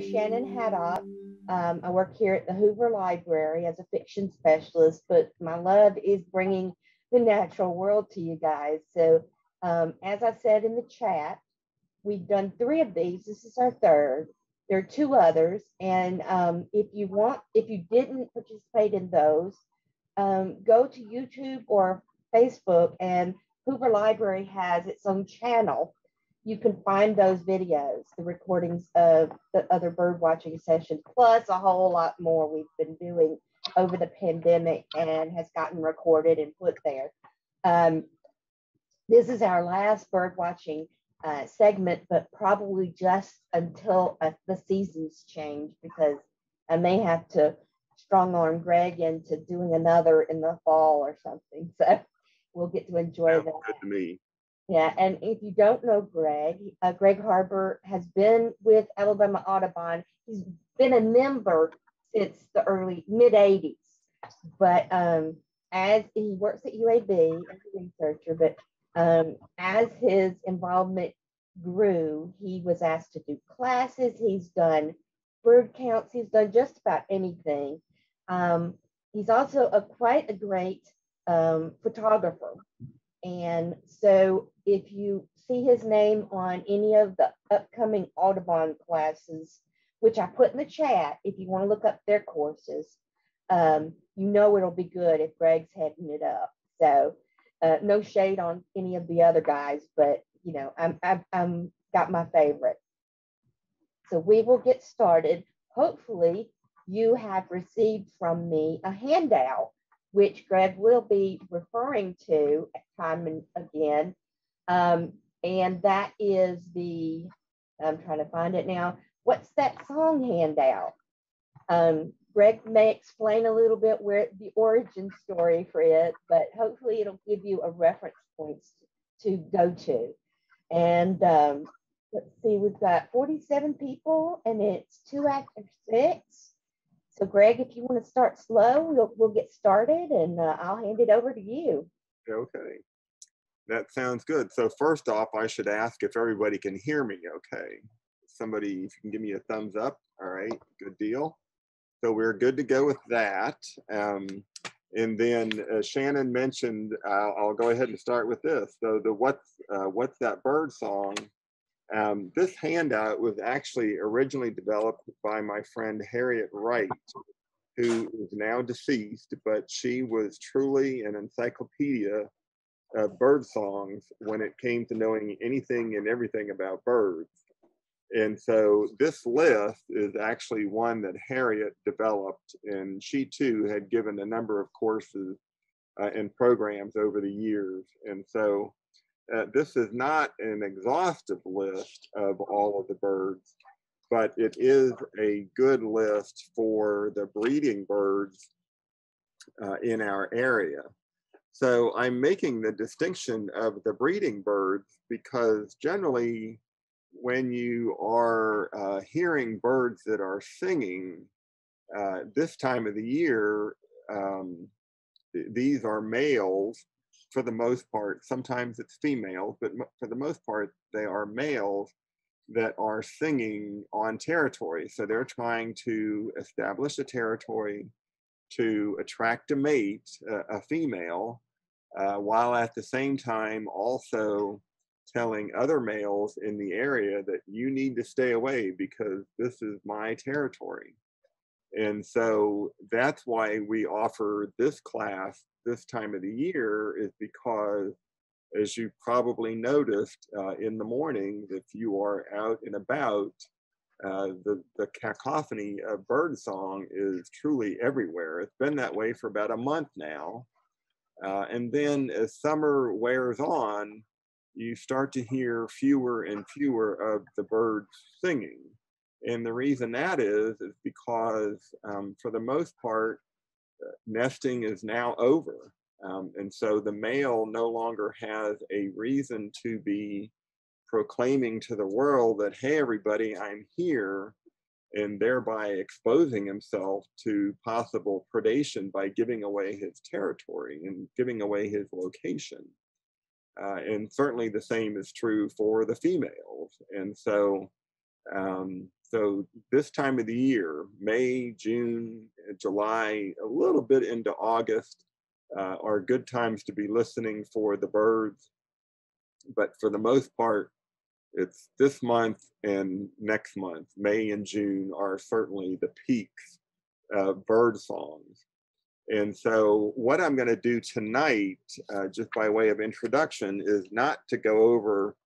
Shannon Haddock. Um, I work here at the Hoover Library as a fiction specialist, but my love is bringing the natural world to you guys. So, um, as I said in the chat, we've done three of these. This is our third. There are two others, and um, if you want, if you didn't participate in those, um, go to YouTube or Facebook, and Hoover Library has its own channel you can find those videos, the recordings of the other bird watching sessions, plus a whole lot more we've been doing over the pandemic and has gotten recorded and put there. Um, this is our last bird watching uh, segment, but probably just until uh, the seasons change because I may have to strong arm Greg into doing another in the fall or something. So we'll get to enjoy Sounds that. good to me. Yeah, and if you don't know Greg, uh, Greg Harber has been with Alabama Audubon. He's been a member since the early mid 80s, but um, as he works at UAB as a researcher, but um, as his involvement grew, he was asked to do classes. He's done bird counts. He's done just about anything. Um, he's also a quite a great um, photographer. And so if you see his name on any of the upcoming Audubon classes, which I put in the chat, if you want to look up their courses, um, you know it'll be good if Greg's heading it up. So uh, no shade on any of the other guys, but you know, I'm, I'm, I'm got my favorite. So we will get started. Hopefully you have received from me a handout which Greg will be referring to time and again. Um, and that is the, I'm trying to find it now. What's that song handout? Um, Greg may explain a little bit where the origin story for it, but hopefully it'll give you a reference points to go to. And um, let's see, we've got 47 people and it's two after six. So Greg, if you want to start slow, we'll, we'll get started and uh, I'll hand it over to you. Okay. That sounds good. So first off, I should ask if everybody can hear me okay. Somebody, if you can give me a thumbs up. All right, good deal. So we're good to go with that. Um, and then uh, Shannon mentioned, uh, I'll go ahead and start with this. So the what's, uh, what's that bird song um, this handout was actually originally developed by my friend Harriet Wright, who is now deceased, but she was truly an encyclopedia of bird songs when it came to knowing anything and everything about birds. And so this list is actually one that Harriet developed, and she too had given a number of courses uh, and programs over the years. And so uh, this is not an exhaustive list of all of the birds, but it is a good list for the breeding birds uh, in our area. So I'm making the distinction of the breeding birds because generally when you are uh, hearing birds that are singing uh, this time of the year, um, th these are males for the most part, sometimes it's females, but for the most part, they are males that are singing on territory. So they're trying to establish a territory to attract a mate, uh, a female, uh, while at the same time also telling other males in the area that you need to stay away because this is my territory. And so that's why we offer this class this time of the year is because as you probably noticed uh, in the morning, if you are out and about, uh, the, the cacophony of birdsong is truly everywhere. It's been that way for about a month now. Uh, and then as summer wears on, you start to hear fewer and fewer of the birds singing. And the reason that is, is because um, for the most part, uh, nesting is now over. Um, and so the male no longer has a reason to be proclaiming to the world that, hey, everybody, I'm here, and thereby exposing himself to possible predation by giving away his territory and giving away his location. Uh, and certainly the same is true for the females. And so um, so this time of the year, May, June, July, a little bit into August, uh, are good times to be listening for the birds. But for the most part, it's this month and next month, May and June are certainly the peaks of bird songs. And so, what I'm going to do tonight, uh, just by way of introduction, is not to go over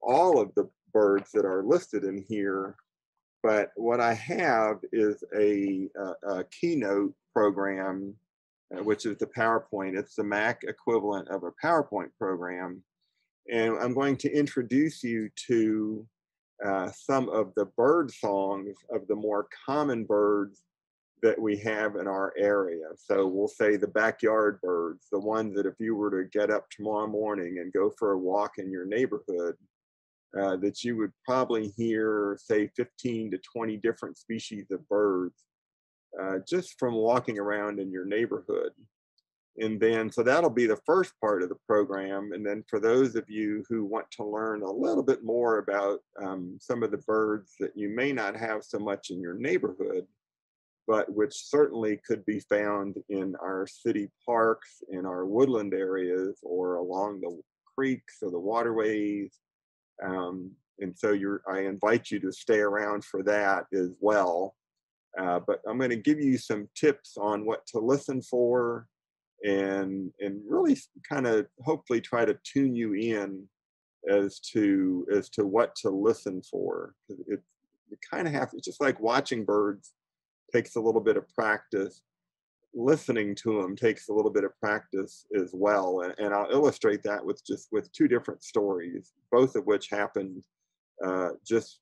all of the birds that are listed in here, but what I have is a, a, a keynote program, uh, which is the PowerPoint. It's the Mac equivalent of a PowerPoint program. And I'm going to introduce you to uh, some of the bird songs of the more common birds that we have in our area. So we'll say the backyard birds, the ones that if you were to get up tomorrow morning and go for a walk in your neighborhood, uh, that you would probably hear, say, 15 to 20 different species of birds uh, just from walking around in your neighborhood. And then, so that'll be the first part of the program. And then for those of you who want to learn a little bit more about um, some of the birds that you may not have so much in your neighborhood, but which certainly could be found in our city parks, in our woodland areas, or along the creeks or the waterways. Um, and so I invite you to stay around for that as well. Uh, but I'm going to give you some tips on what to listen for and and really kind of hopefully try to tune you in as to as to what to listen for. It, kind of have it's just like watching birds takes a little bit of practice. Listening to them takes a little bit of practice as well, and, and I'll illustrate that with just with two different stories, both of which happened uh, just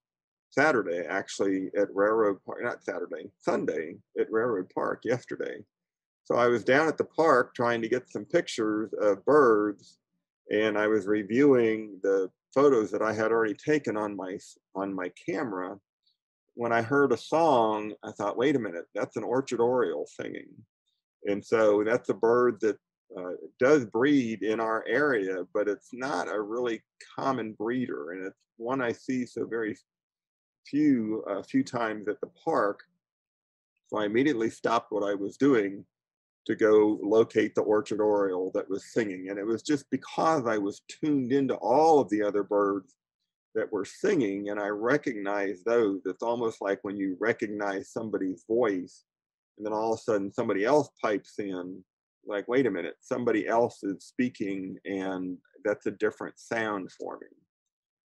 Saturday, actually at Railroad Park, not Saturday, Sunday at Railroad Park yesterday. So I was down at the park trying to get some pictures of birds, and I was reviewing the photos that I had already taken on my on my camera when I heard a song, I thought, wait a minute, that's an orchard oriole singing. And so that's a bird that uh, does breed in our area, but it's not a really common breeder. And it's one I see so very few, a uh, few times at the park. So I immediately stopped what I was doing to go locate the orchard oriole that was singing. And it was just because I was tuned into all of the other birds that were singing and I recognized those. It's almost like when you recognize somebody's voice and then all of a sudden somebody else pipes in, like, wait a minute, somebody else is speaking and that's a different sound for me.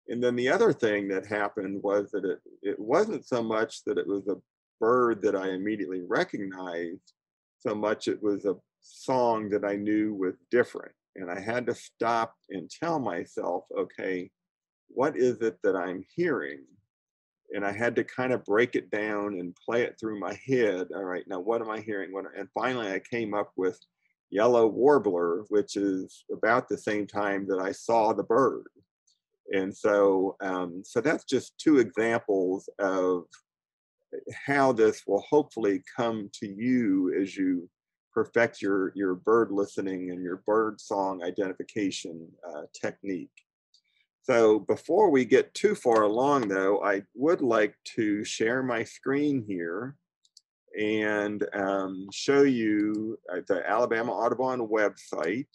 And then the other thing that happened was that it, it wasn't so much that it was a bird that I immediately recognized, so much it was a song that I knew was different. And I had to stop and tell myself, okay, what is it that I'm hearing? And I had to kind of break it down and play it through my head. All right, now what am I hearing? What, and finally, I came up with yellow warbler, which is about the same time that I saw the bird. And so, um, so that's just two examples of how this will hopefully come to you as you perfect your your bird listening and your bird song identification uh, technique. So before we get too far along though, I would like to share my screen here and um, show you uh, the Alabama Audubon website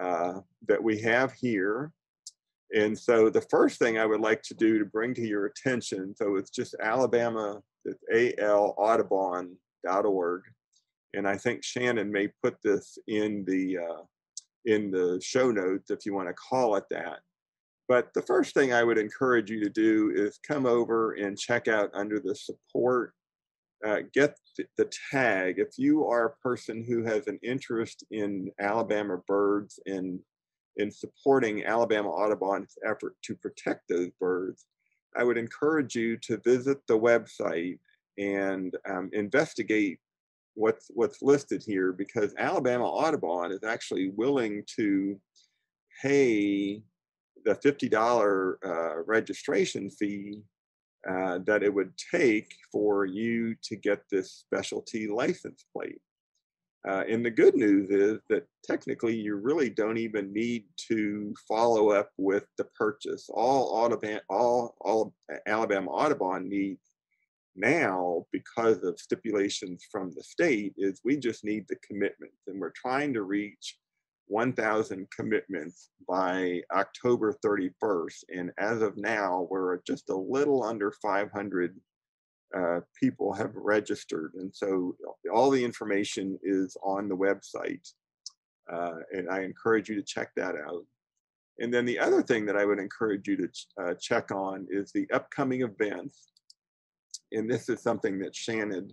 uh, that we have here. And so the first thing I would like to do to bring to your attention, so it's just Alabama, it's A-L Audubon.org. And I think Shannon may put this in the uh, in the show notes if you want to call it that. But the first thing I would encourage you to do is come over and check out under the support, uh, get the tag. If you are a person who has an interest in Alabama birds and in supporting Alabama Audubon's effort to protect those birds, I would encourage you to visit the website and um, investigate what's what's listed here because Alabama Audubon is actually willing to pay the $50 uh, registration fee uh, that it would take for you to get this specialty license plate. Uh, and the good news is that technically you really don't even need to follow up with the purchase. All Audubon, all, all Alabama Audubon needs now, because of stipulations from the state, is we just need the commitment, and we're trying to reach 1,000 commitments by October 31st. And as of now, we're just a little under 500 uh, people have registered. And so all the information is on the website. Uh, and I encourage you to check that out. And then the other thing that I would encourage you to ch uh, check on is the upcoming events. And this is something that Shannon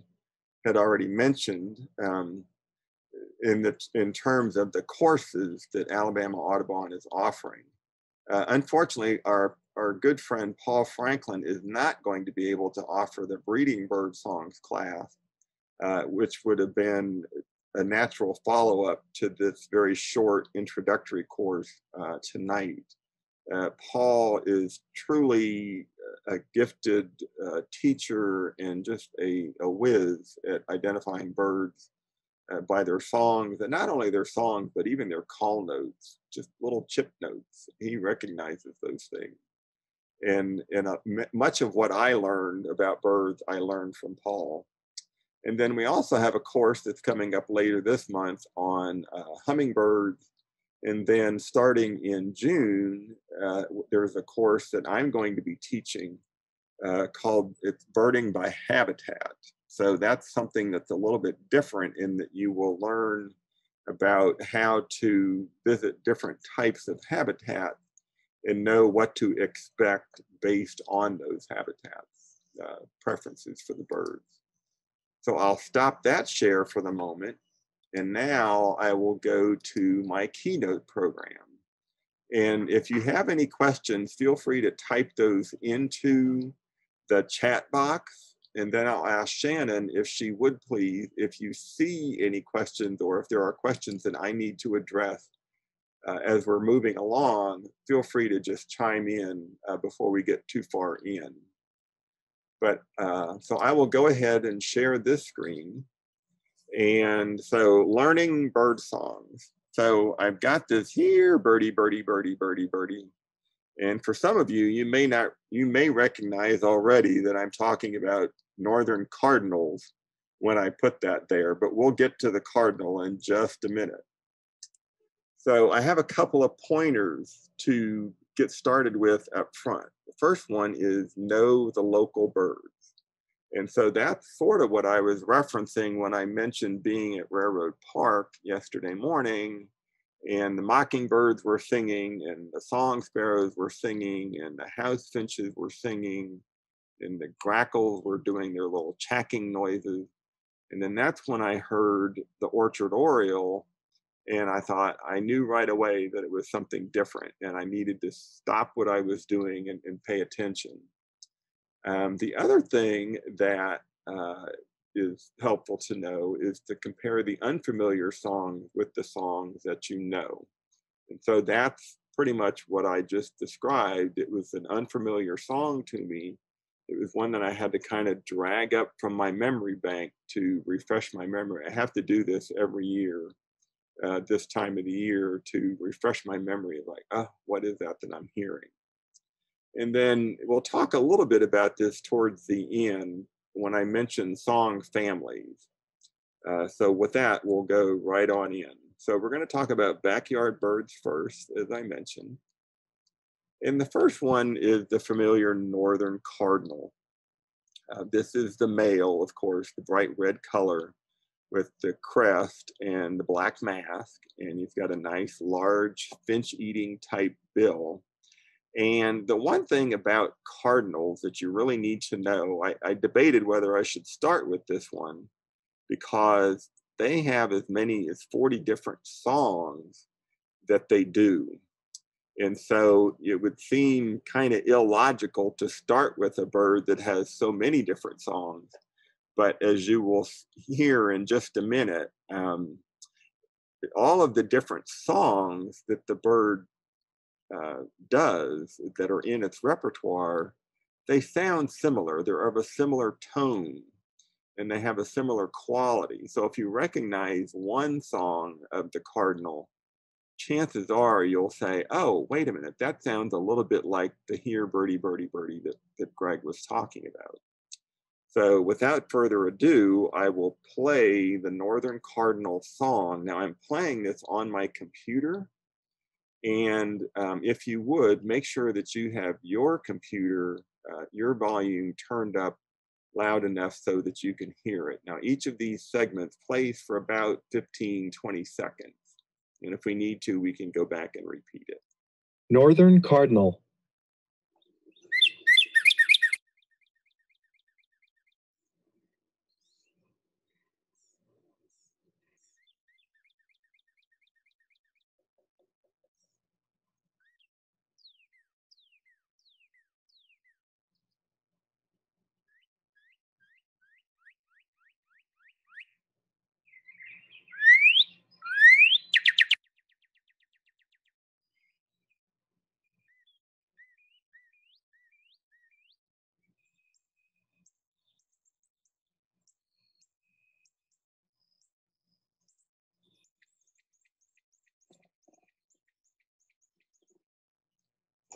had already mentioned um, in, the, in terms of the courses that Alabama Audubon is offering. Uh, unfortunately, our our good friend Paul Franklin is not going to be able to offer the breeding bird songs class, uh, which would have been a natural follow-up to this very short introductory course uh, tonight. Uh, Paul is truly a gifted uh, teacher and just a, a whiz at identifying birds uh, by their songs, and not only their songs, but even their call notes, just little chip notes. He recognizes those things and and uh, much of what I learned about birds, I learned from Paul. And then we also have a course that's coming up later this month on uh, hummingbirds. And then starting in June, uh, there's a course that I'm going to be teaching uh, called it's birding by habitat. So that's something that's a little bit different in that you will learn about how to visit different types of habitat and know what to expect based on those habitats uh, preferences for the birds. So I'll stop that share for the moment. And now I will go to my keynote program. And if you have any questions, feel free to type those into the chat box. And then I'll ask Shannon if she would please, if you see any questions or if there are questions that I need to address uh, as we're moving along, feel free to just chime in uh, before we get too far in. But uh, so I will go ahead and share this screen. And so learning bird songs. So I've got this here, birdie, birdie, birdie, birdie, birdie. And for some of you, you may not, you may recognize already that I'm talking about northern cardinals when I put that there, but we'll get to the cardinal in just a minute. So I have a couple of pointers to get started with up front. The first one is know the local birds. And so that's sort of what I was referencing when I mentioned being at Railroad Park yesterday morning and the mockingbirds were singing and the song sparrows were singing and the house finches were singing and the grackles were doing their little chacking noises. And then that's when I heard the orchard oriole and I thought I knew right away that it was something different and I needed to stop what I was doing and, and pay attention. Um, the other thing that uh, is helpful to know is to compare the unfamiliar songs with the songs that you know. And so that's pretty much what I just described. It was an unfamiliar song to me. It was one that I had to kind of drag up from my memory bank to refresh my memory. I have to do this every year uh, this time of the year to refresh my memory like, oh, what is that that I'm hearing? And then we'll talk a little bit about this towards the end when I mention song families. Uh, so with that, we'll go right on in. So we're going to talk about backyard birds first, as I mentioned. And the first one is the familiar northern cardinal. Uh, this is the male, of course, the bright red color with the crest and the black mask, and you've got a nice large finch eating type bill. And the one thing about cardinals that you really need to know, I, I, debated whether I should start with this one because they have as many as 40 different songs that they do. And so it would seem kind of illogical to start with a bird that has so many different songs but as you will hear in just a minute, um, all of the different songs that the bird uh, does that are in its repertoire, they sound similar. They're of a similar tone. and they have a similar quality. So if you recognize one song of the cardinal, chances are you'll say, oh, wait a minute, that sounds a little bit like the Here Birdie Birdie Birdie that, that Greg was talking about. So without further ado, I will play the Northern Cardinal song. Now I'm playing this on my computer. And um, if you would, make sure that you have your computer, uh, your volume turned up loud enough so that you can hear it. Now, each of these segments plays for about 15, 20 seconds. And if we need to, we can go back and repeat it. Northern Cardinal.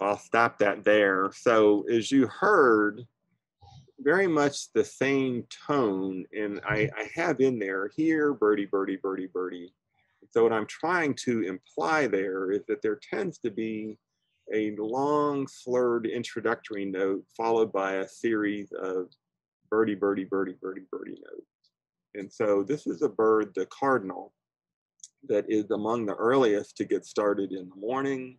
I'll stop that there. So as you heard, very much the same tone, and I, I have in there here, birdie, birdie, birdie, birdie. So what I'm trying to imply there is that there tends to be a long slurred introductory note followed by a series of birdie, birdie, birdie, birdie, birdie notes. And so this is a bird, the cardinal, that is among the earliest to get started in the morning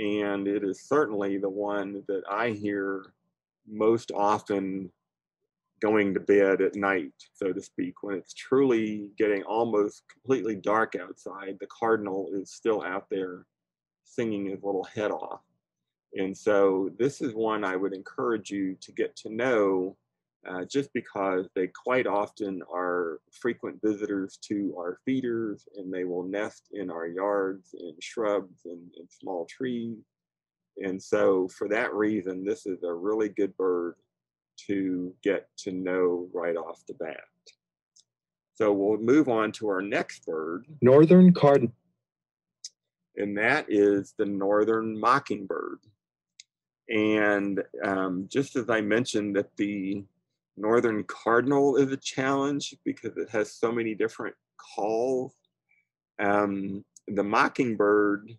and it is certainly the one that I hear most often going to bed at night, so to speak, when it's truly getting almost completely dark outside. The cardinal is still out there singing his little head off. And so this is one I would encourage you to get to know uh, just because they quite often are frequent visitors to our feeders and they will nest in our yards in shrubs and, and small trees. And so for that reason, this is a really good bird to get to know right off the bat. So we'll move on to our next bird. Northern cardinal. And that is the northern mockingbird. And um, just as I mentioned that the Northern Cardinal is a challenge because it has so many different calls. Um, the Mockingbird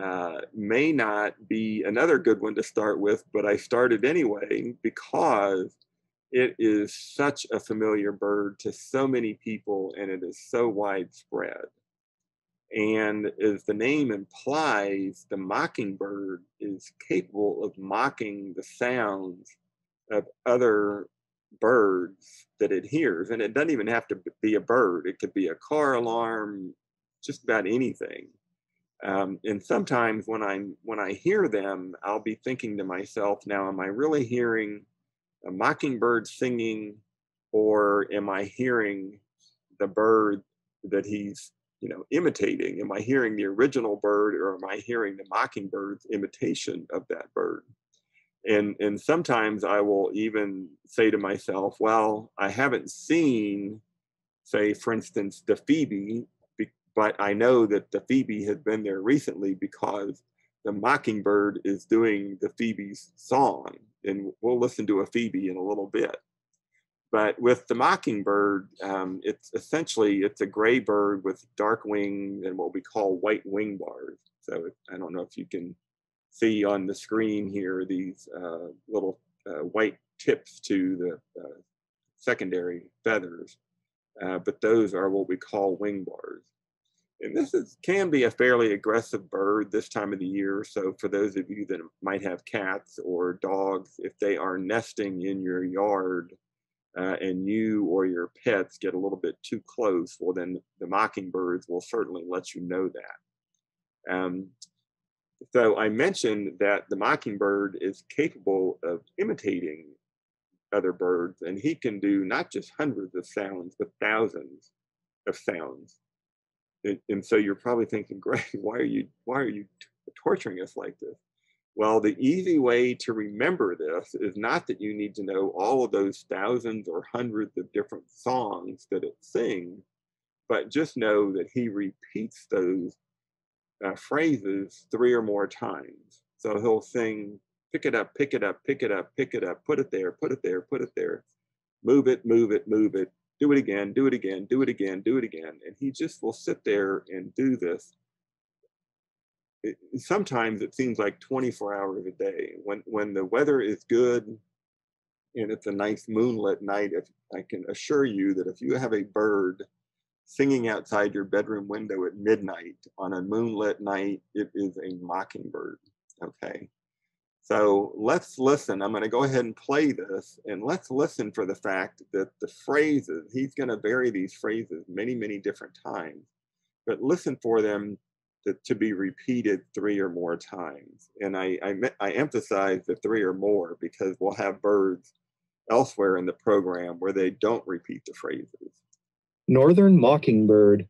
uh, may not be another good one to start with, but I started anyway because it is such a familiar bird to so many people and it is so widespread. And as the name implies, the mockingbird is capable of mocking the sounds of other birds that it hears. And it doesn't even have to be a bird, it could be a car alarm, just about anything. Um, and sometimes when I'm when I hear them, I'll be thinking to myself, now am I really hearing a mockingbird singing, or am I hearing the bird that he's you know imitating? Am I hearing the original bird, or am I hearing the mockingbird's imitation of that bird? And and sometimes i will even say to myself well i haven't seen say for instance the phoebe but i know that the phoebe has been there recently because the mockingbird is doing the phoebe's song and we'll listen to a phoebe in a little bit. But with the mockingbird um, it's essentially it's a gray bird with dark wings and what we call white wing bars. So i don't know if you can see on the screen here these uh, little uh, white tips to the uh, secondary feathers, uh, but those are what we call wing bars. And this is, can be a fairly aggressive bird this time of the year. So for those of you that might have cats or dogs, if they are nesting in your yard uh, and you or your pets get a little bit too close, well then the mockingbirds will certainly let you know that. Um, so I mentioned that the mockingbird is capable of imitating other birds, and he can do not just hundreds of sounds, but thousands of sounds. And, and so you're probably thinking, Greg, why are you why are you torturing us like this? Well, the easy way to remember this is not that you need to know all of those thousands or hundreds of different songs that it sings, but just know that he repeats those uh, phrases three or more times. So he'll sing, pick it up, pick it up, pick it up, pick it up, put it there, put it there, put it there, move it, move it, move it, do it again, do it again, do it again, do it again. And he just will sit there and do this. It, sometimes it seems like 24 hours a day. When when the weather is good and it's a nice moonlit night, if, I can assure you that if you have a bird singing outside your bedroom window at midnight on a moonlit night, it is a mockingbird. Okay. So let's listen. I'm going to go ahead and play this and let's listen for the fact that the phrases, he's going to vary these phrases many, many different times, but listen for them to, to be repeated three or more times. And I, I, I emphasize the three or more because we'll have birds elsewhere in the program where they don't repeat the phrases. Northern mockingbird.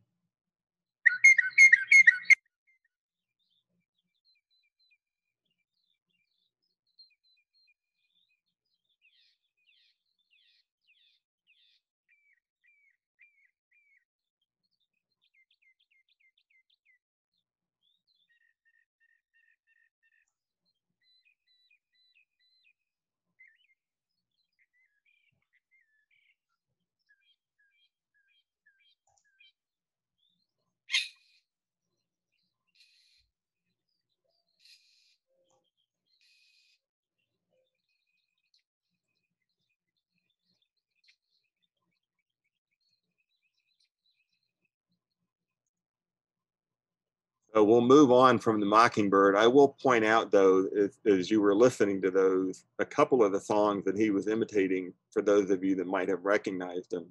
We'll move on from the Mockingbird. I will point out, though, as, as, you were listening to those, a couple of the songs that he was imitating, for those of you that might have recognized him,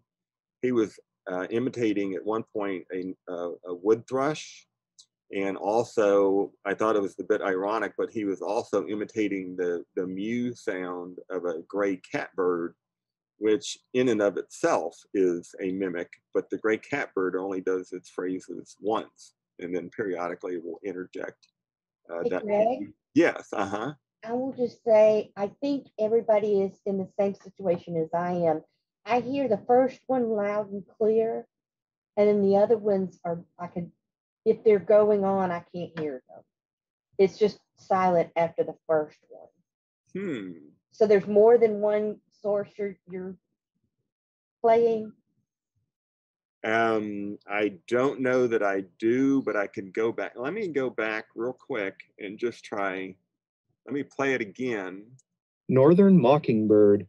he was uh, imitating at one point a, a, a, wood thrush. And also, I thought it was a bit ironic, but he was also imitating the, the mew sound of a gray catbird, which in and of itself is a mimic, but the gray catbird only does its phrases once and then periodically we'll interject. Uh, hey, that Greg, yes, uh huh. I will just say, I think everybody is in the same situation as I am. I hear the first one loud and clear, and then the other ones are, I could, if they're going on, I can't hear them. It's just silent after the first one. Hmm. So there's more than one source you're, you're playing. Um, I don't know that I do, but I can go back. Let me go back real quick and just try. Let me play it again. Northern Mockingbird.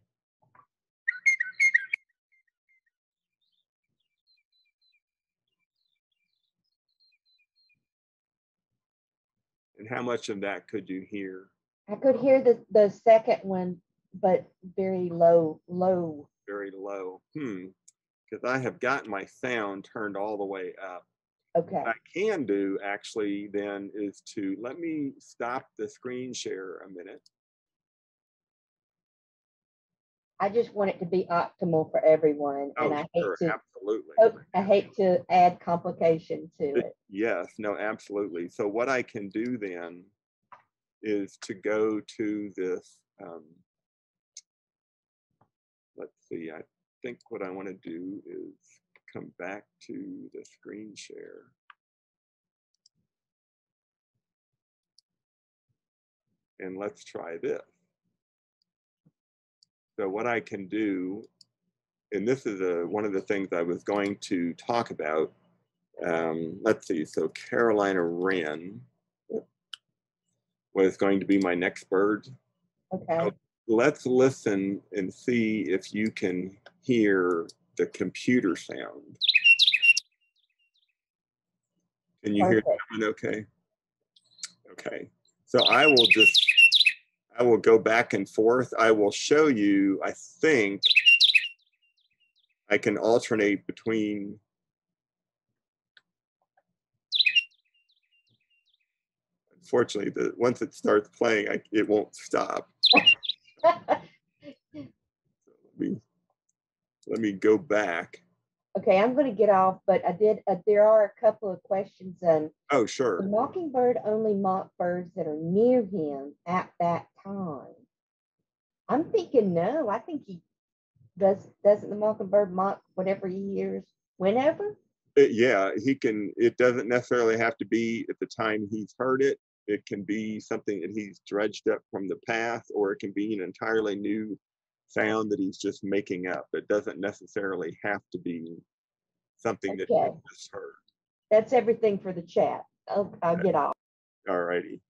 And how much of that could you hear? I could hear the, the second one, but very low, low. Very low. Hmm because I have gotten my sound turned all the way up. Okay. What I can do actually then is to let me stop the screen share a minute. I just want it to be optimal for everyone. Oh, and I hate to absolutely. Oh, I hate to add complication to it. Yes, no, absolutely. So what I can do then is to go to this um, let's see, I think what I want to do is come back to the screen share. And let's try this. So what I can do, and this is a, one of the things I was going to talk about. Um, let's see, so Carolina Wren was going to be my next bird. Okay. So let's listen and see if you can hear the computer sound. Can you hear that okay? Okay. So I will just, I will go back and forth. I will show you, I think, I can alternate between Unfortunately, the once it starts playing, I, it won't stop. so let me let me go back. Okay, I'm gonna get off, but I did, uh, there are a couple of questions and Oh, sure. the mockingbird only mock birds that are near him at that time. I'm thinking no, I think he does, doesn't the mockingbird mock whatever he hears whenever? Uh, yeah, he can, it doesn't necessarily have to be at the time he's heard it. It can be something that he's dredged up from the past, or it can be an entirely new sound that he's just making up. It doesn't necessarily have to be something that he Okay. just heard. That's everything for the chat. I'll, I'll get off. All righty.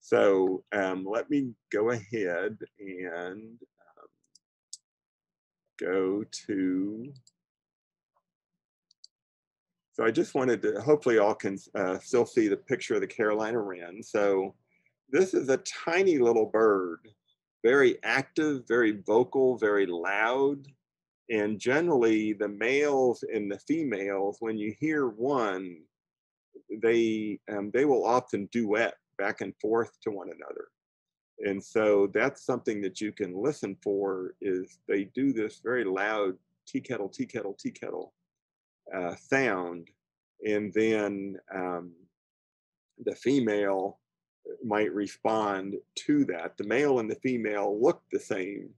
So um, let me go ahead and um, go to. So I just wanted to, hopefully all can uh, still see the picture of the Carolina wren. So this is a tiny little bird, very active, very vocal, very loud. And generally the males and the females, when you hear one, they um, they will often duet back and forth to one another and so that's something that you can listen for is they do this very loud tea kettle tea kettle tea kettle uh, sound and then um, the female might respond to that the male and the female look the same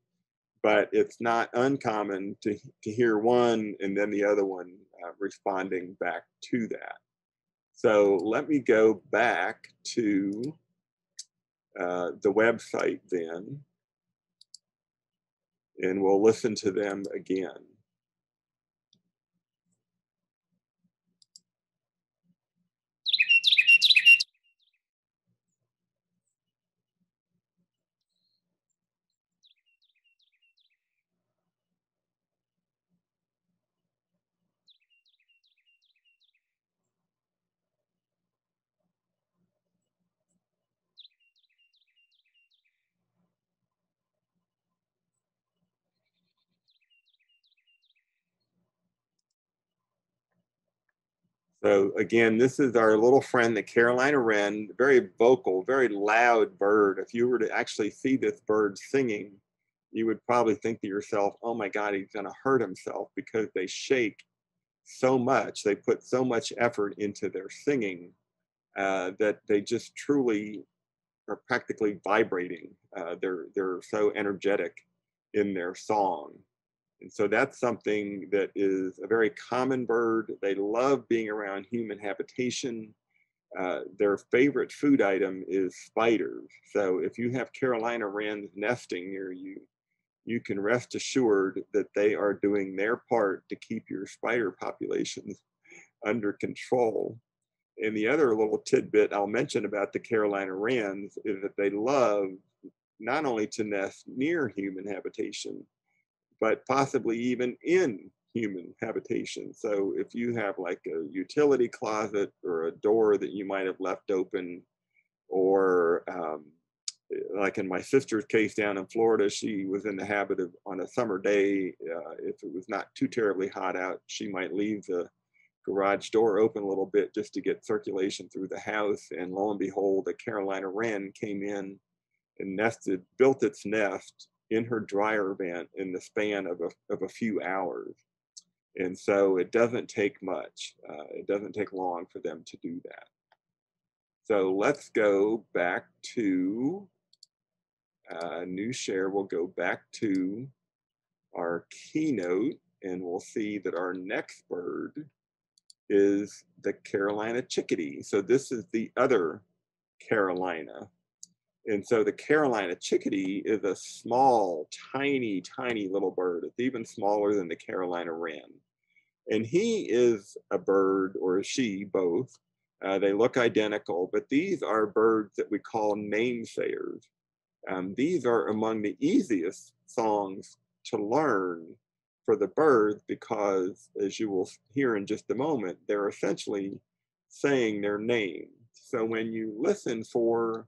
but it's not uncommon to, to hear one and then the other one uh, responding back to that so let me go back to uh, the website then, and we'll listen to them again. So again, this is our little friend, the Carolina wren, very vocal, very loud bird. If you were to actually see this bird singing, you would probably think to yourself, oh my God, he's gonna hurt himself because they shake so much. They put so much effort into their singing uh, that they just truly are practically vibrating. Uh, they're, they're so energetic in their song. And so that's something that is a very common bird. They love being around human habitation. Uh, their favorite food item is spiders. So if you have Carolina wrens nesting near you, you can rest assured that they are doing their part to keep your spider populations under control. And the other little tidbit I'll mention about the Carolina wrens is that they love not only to nest near human habitation, but possibly even in human habitation. So if you have like a utility closet or a door that you might have left open, or um, like in my sister's case down in Florida, she was in the habit of on a summer day, uh, if it was not too terribly hot out, she might leave the garage door open a little bit just to get circulation through the house. And lo and behold, a Carolina wren came in and nested, built its nest in her dryer vent in the span of a, of a few hours. And so it doesn't take much. Uh, it doesn't take long for them to do that. So let's go back to uh, new share. We'll go back to our keynote and we'll see that our next bird is the Carolina chickadee. So this is the other Carolina. And so the Carolina chickadee is a small, tiny, tiny little bird. It's even smaller than the Carolina wren. And he is a bird, or a she, both. Uh, they look identical, but these are birds that we call namesayers. Um, these are among the easiest songs to learn for the birds because, as you will hear in just a moment, they're essentially saying their name. So when you listen for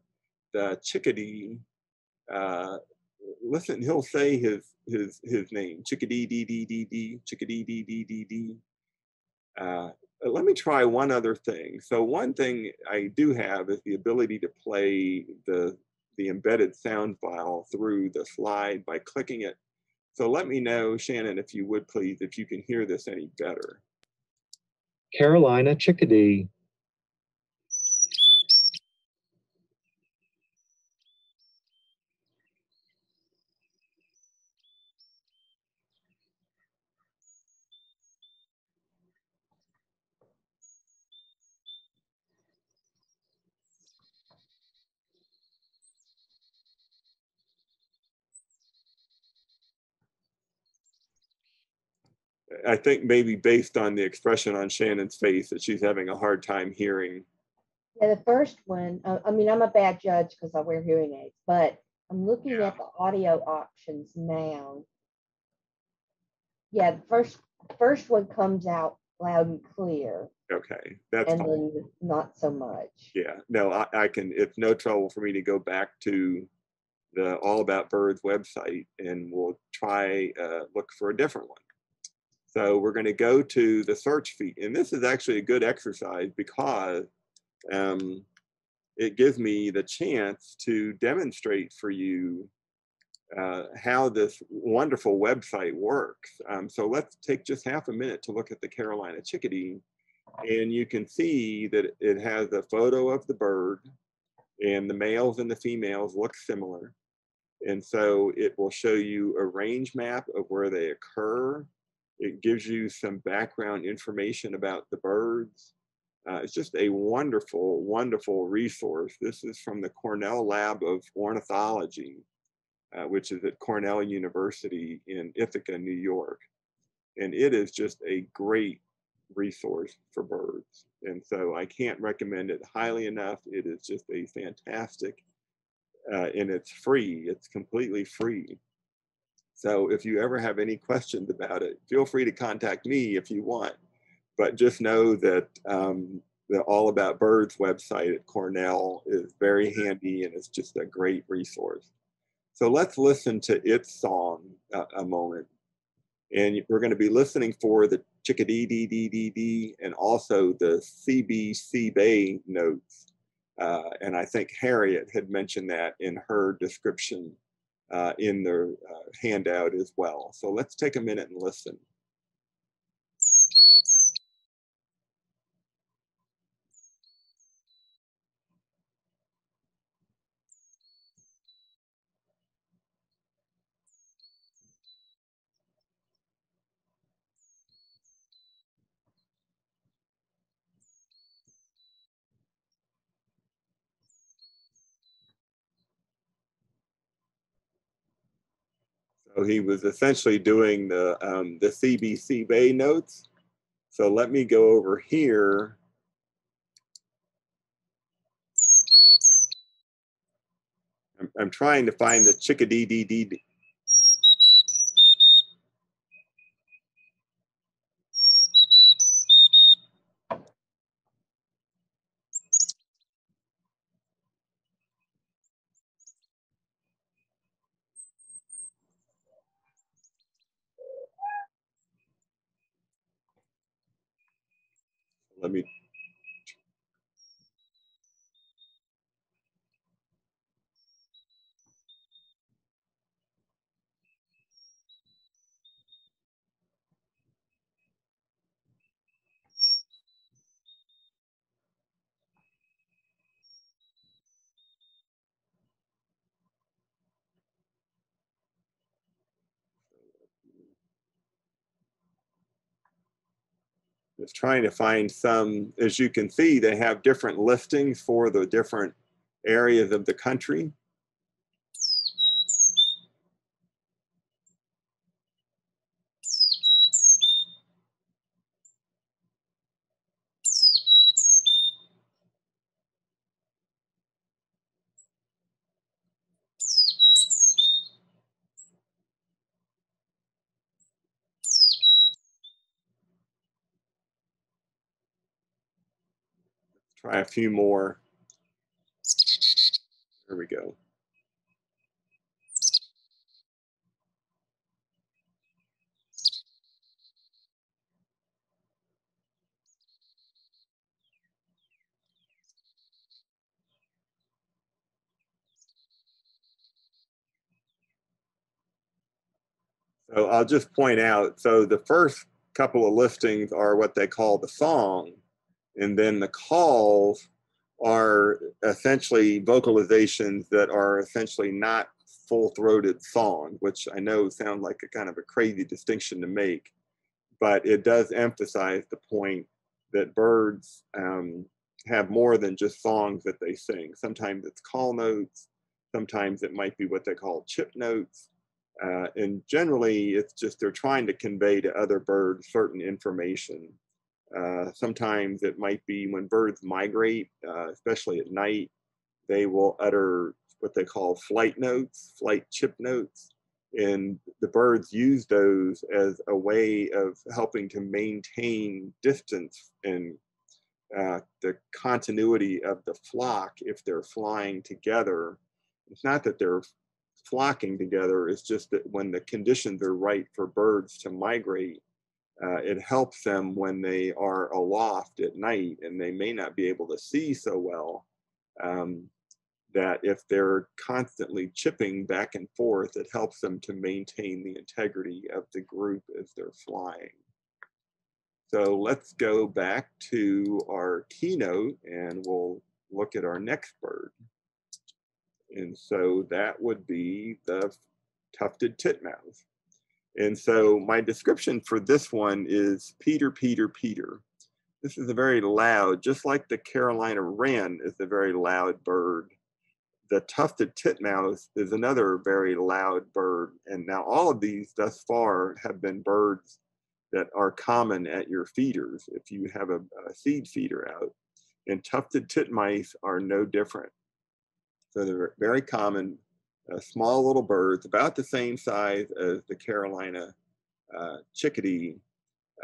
the chickadee, uh, listen, he'll say his his his name, chickadee dee dee dee dee, chickadee dee dee dee dee. Uh, let me try one other thing. So one thing I do have is the ability to play the the embedded sound file through the slide by clicking it So let me know, Shannon, if you would please, if you can hear this any better. Carolina chickadee, I think maybe based on the expression on Shannon's face that she's having a hard time hearing. Yeah, the first one, uh, I mean, I'm a bad judge because I wear hearing aids, but I'm looking Yeah. at the audio options now. Yeah, the first, first one comes out loud and clear Okay, that's and fine. then not so much. Yeah, no, I, I can, it's no trouble for me to go back to the All About Birds website and we'll try, uh, look for a different one. So we're going to go to the search feed. And this is actually a good exercise because um, it gives me the chance to demonstrate for you uh, how this wonderful website works. Um, so let's take just half a minute to look at the Carolina chickadee. And you can see that it has a photo of the bird and the males and the females look similar. And so it will show you a range map of where they occur. It gives you some background information about the birds. Uh, it's just a wonderful, wonderful resource. This is from the Cornell Lab of Ornithology, uh, which is at Cornell University in Ithaca, New York. And it is just a great resource for birds. And so I can't recommend it highly enough. It is just a fantastic, uh, and it's free. It's completely free. So if you ever have any questions about it, feel free to contact me if you want. But just know that um, the All About Birds website at Cornell is very handy and it's just a great resource. So let's listen to its song uh, a moment. And we're going to be listening for the chickadee dee dee dee dee and also the CBC Bay notes. Uh, and I think Harriet had mentioned that in her description in their uh, handout as well. So let's take a minute and listen. So he was essentially doing the um, the CBC Bay notes. So let me go over here. I'm, I'm trying to find the chickadee dee dee. Dee. Let Just trying to find some, as you can see, they have different listings for the different areas of the country. Try a few more. There we go. So I'll just point out, so the first couple of listings are what they call the song. And then the calls are essentially vocalizations that are essentially not full-throated song, which I know sound like a kind of a crazy distinction to make, but it does emphasize the point that birds um, have more than just songs that they sing. Sometimes it's call notes, sometimes it might be what they call chip notes, uh, and generally it's just they're trying to convey to other birds certain information. Uh, sometimes it might be when birds migrate, uh, especially at night, they will utter what they call flight notes, flight chip notes. And the birds use those as a way of helping to maintain distance and uh, the continuity of the flock if they're flying together. It's not that they're flocking together, it's just that when the conditions are right for birds to migrate, uh, it helps them when they are aloft at night and they may not be able to see so well. Um, that if they're constantly chipping back and forth, it helps them to maintain the integrity of the group as they're flying. So let's go back to our keynote and we'll look at our next bird. And so that would be the tufted titmouse. And so my description for this one is Peter, Peter, Peter. This is a very loud, just like the Carolina wren is a very loud bird the tufted titmouse is another very loud bird. And now all of these thus far have been birds that are common at your feeders if you have a, a seed feeder out. And tufted titmice are no different. So they're very common, uh, small little birds, about the same size as the Carolina uh, chickadee,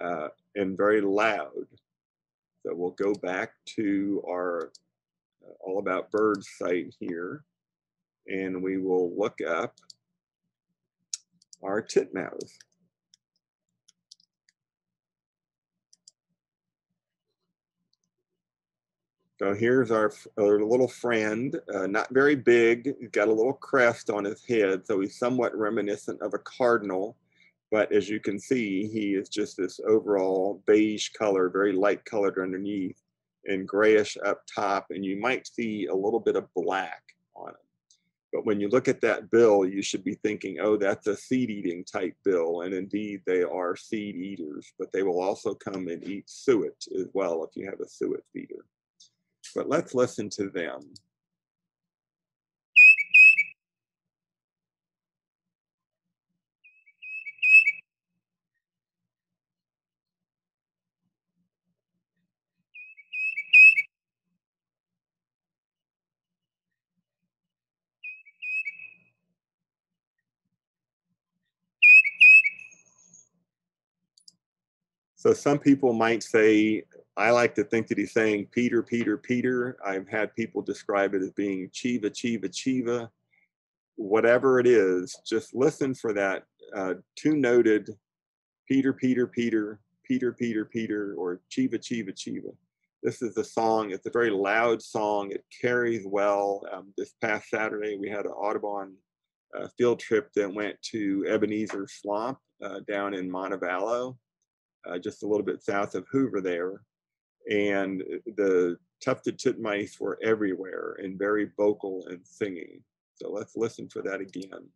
uh, and very loud. So we'll go back to our all about birds site here, and we will look up our titmouse. So here's our, our little friend, uh, not very big, got a little crest on his head, so he's somewhat reminiscent of a cardinal, but as you can see, he is just this overall beige color, very light colored underneath and grayish up top, and you might see a little bit of black on him. But when you look at that bill, you should be thinking, oh, that's a seed eating type bill. And indeed, they are seed eaters, but they will also come and eat suet as well if you have a suet feeder. But let's listen to them. So some people might say, I like to think that he's saying Peter, Peter, Peter. I've had people describe it as being Chiva, Chiva, Chiva. Whatever it is, just listen for that uh, two noted Peter, Peter, Peter, Peter, Peter, Peter, or Chiva, Chiva, Chiva. This is a song, it's a very loud song. It carries well. Um, this past Saturday, we had an Audubon uh, field trip that went to Ebenezer Swamp uh, down in Montevallo uh, just a little bit south of Hoover there. And uh, the tufted titmice were everywhere and very vocal and singing. So let's listen for that again.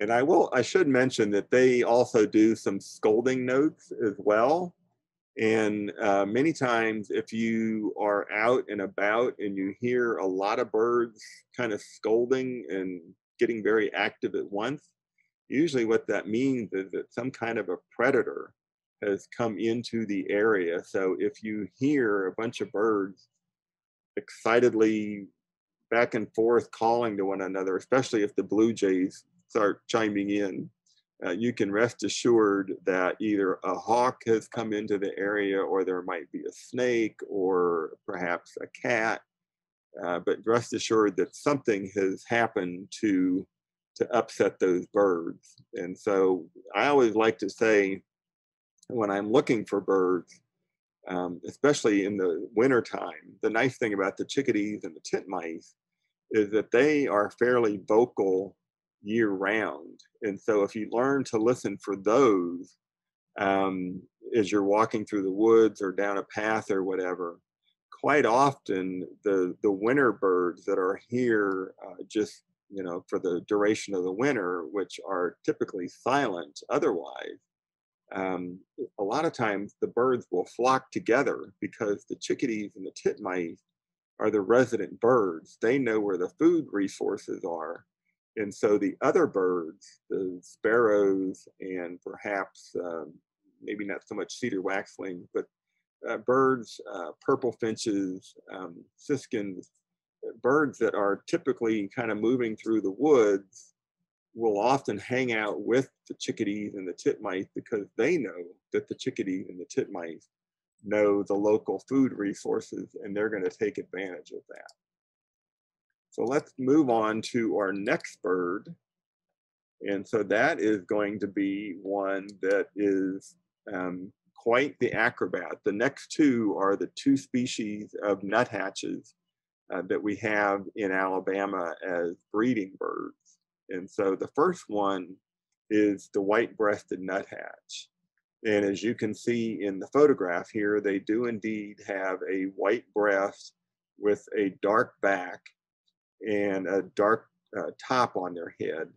And I will, I should mention that they also do some scolding notes as well. And uh, many times, if you are out and about and you hear a lot of birds kind of scolding and getting very active at once, usually what that means is that some kind of a predator has come into the area. So if you hear a bunch of birds excitedly back and forth calling to one another, especially if the blue jays start chiming in, uh, you can rest assured that either a hawk has come into the area or there might be a snake or perhaps a cat. Uh, but rest assured that something has happened to to upset those birds. And so I always like to say when I'm looking for birds, um, especially in the wintertime, the nice thing about the chickadees and the titmice is that they are fairly vocal year round. And so if you learn to listen for those um, as you're walking through the woods or down a path or whatever, quite often the the winter birds that are here uh, just you know for the duration of the winter, which are typically silent otherwise, um, a lot of times the birds will flock together because the chickadees and the titmice are the resident birds. They know where the food resources are. And so the other birds, the sparrows and perhaps um, maybe not so much cedar waxwing, but uh, birds, uh, purple finches, um, siskins, uh, birds that are typically kind of moving through the woods will often hang out with the chickadees and the titmice because they know that the chickadees and the titmice know the local food resources and they're going to take advantage of that. So let's move on to our next bird. And so that is going to be one that is um, quite the acrobat. The next two are the two species of nuthatches uh, that we have in Alabama as breeding birds. And so the first one is the white-breasted nuthatch. And as you can see in the photograph here, they do indeed have a white breast with a dark back and a dark uh, top on their head.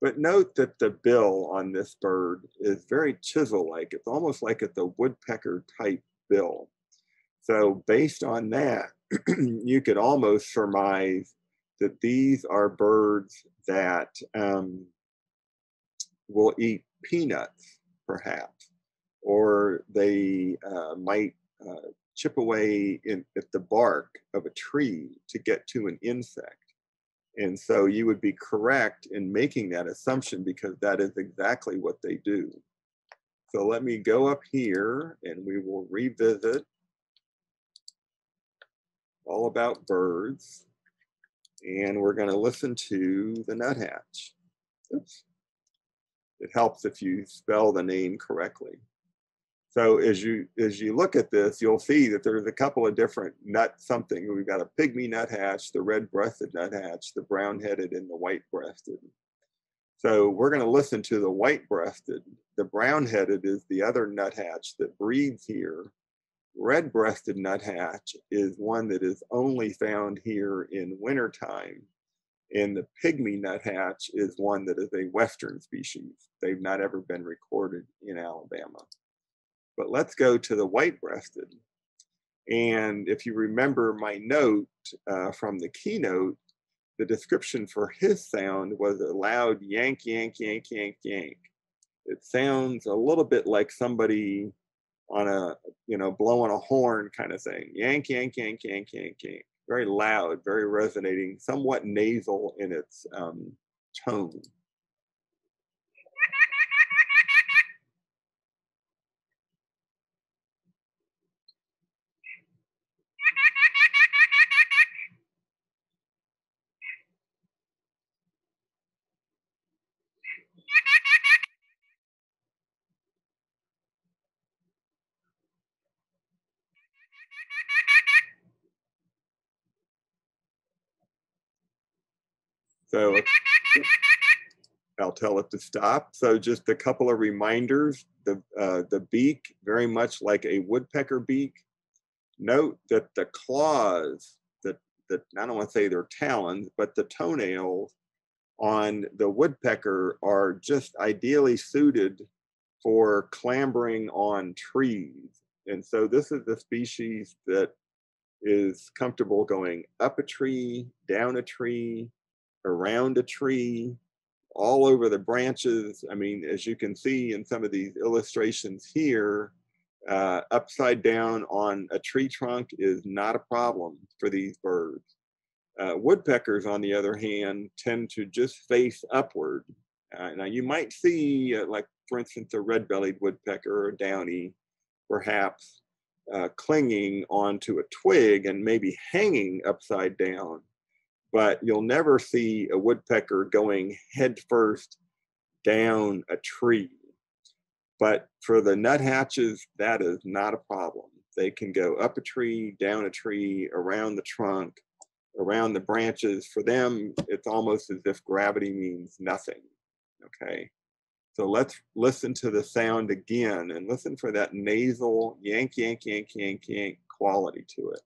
But note that the bill on this bird is very chisel-like. It's almost like it's a woodpecker type bill. So based on that, you could almost surmise that these are birds that um, will eat peanuts, perhaps, or they uh, might uh, chip away in, at the bark of a tree to get to an insect. And so you would be correct in making that assumption because that is exactly what they do. So let me go up here and we will revisit all about birds. And we're going to listen to the nuthatch. Oops. It helps if you spell the name correctly. So as you as you look at this, you'll see that there's a couple of different nut something. We've got a pygmy nuthatch, the red-breasted nuthatch, the brown-headed, and the white-breasted. So we're going to listen to the white-breasted. The brown-headed is the other nuthatch that breeds here. Red-breasted nuthatch is one that is only found here in wintertime. And the pygmy nuthatch is one that is a western species. They've not ever been recorded in Alabama. But let's go to the white-breasted. And if you remember my note uh, from the keynote, the description for his sound was a loud yank, yank, yank, yank, yank. It sounds a little bit like somebody on a, you know, blowing a horn kind of thing. Yank, yank, yank, yank, yank, yank. Very loud, very resonating, somewhat nasal in its um, tone. So I'll tell it to stop. So just a couple of reminders. The, uh, the beak, very much like a woodpecker beak. Note that the claws, that, that I don't want to say they're talons, but the toenails on the woodpecker are just ideally suited for clambering on trees. And so this is the species that is comfortable going up a tree, down a tree, around a tree, all over the branches. I mean, as you can see in some of these illustrations here, uh, upside down on a tree trunk is not a problem for these birds. Uh, woodpeckers, on the other hand, tend to just face upward. Uh, now you might see, uh, like for instance, a red-bellied woodpecker or downy, perhaps uh, clinging onto a twig and maybe hanging upside down, but you'll never see a woodpecker going headfirst down a tree. But for the nuthatches, that is not a problem. They can go up a tree, down a tree, around the trunk, around the branches. For them, it's almost as if gravity means nothing. Okay. So let's listen to the sound again and listen for that nasal yank, yank, yank, yank, yank quality to it.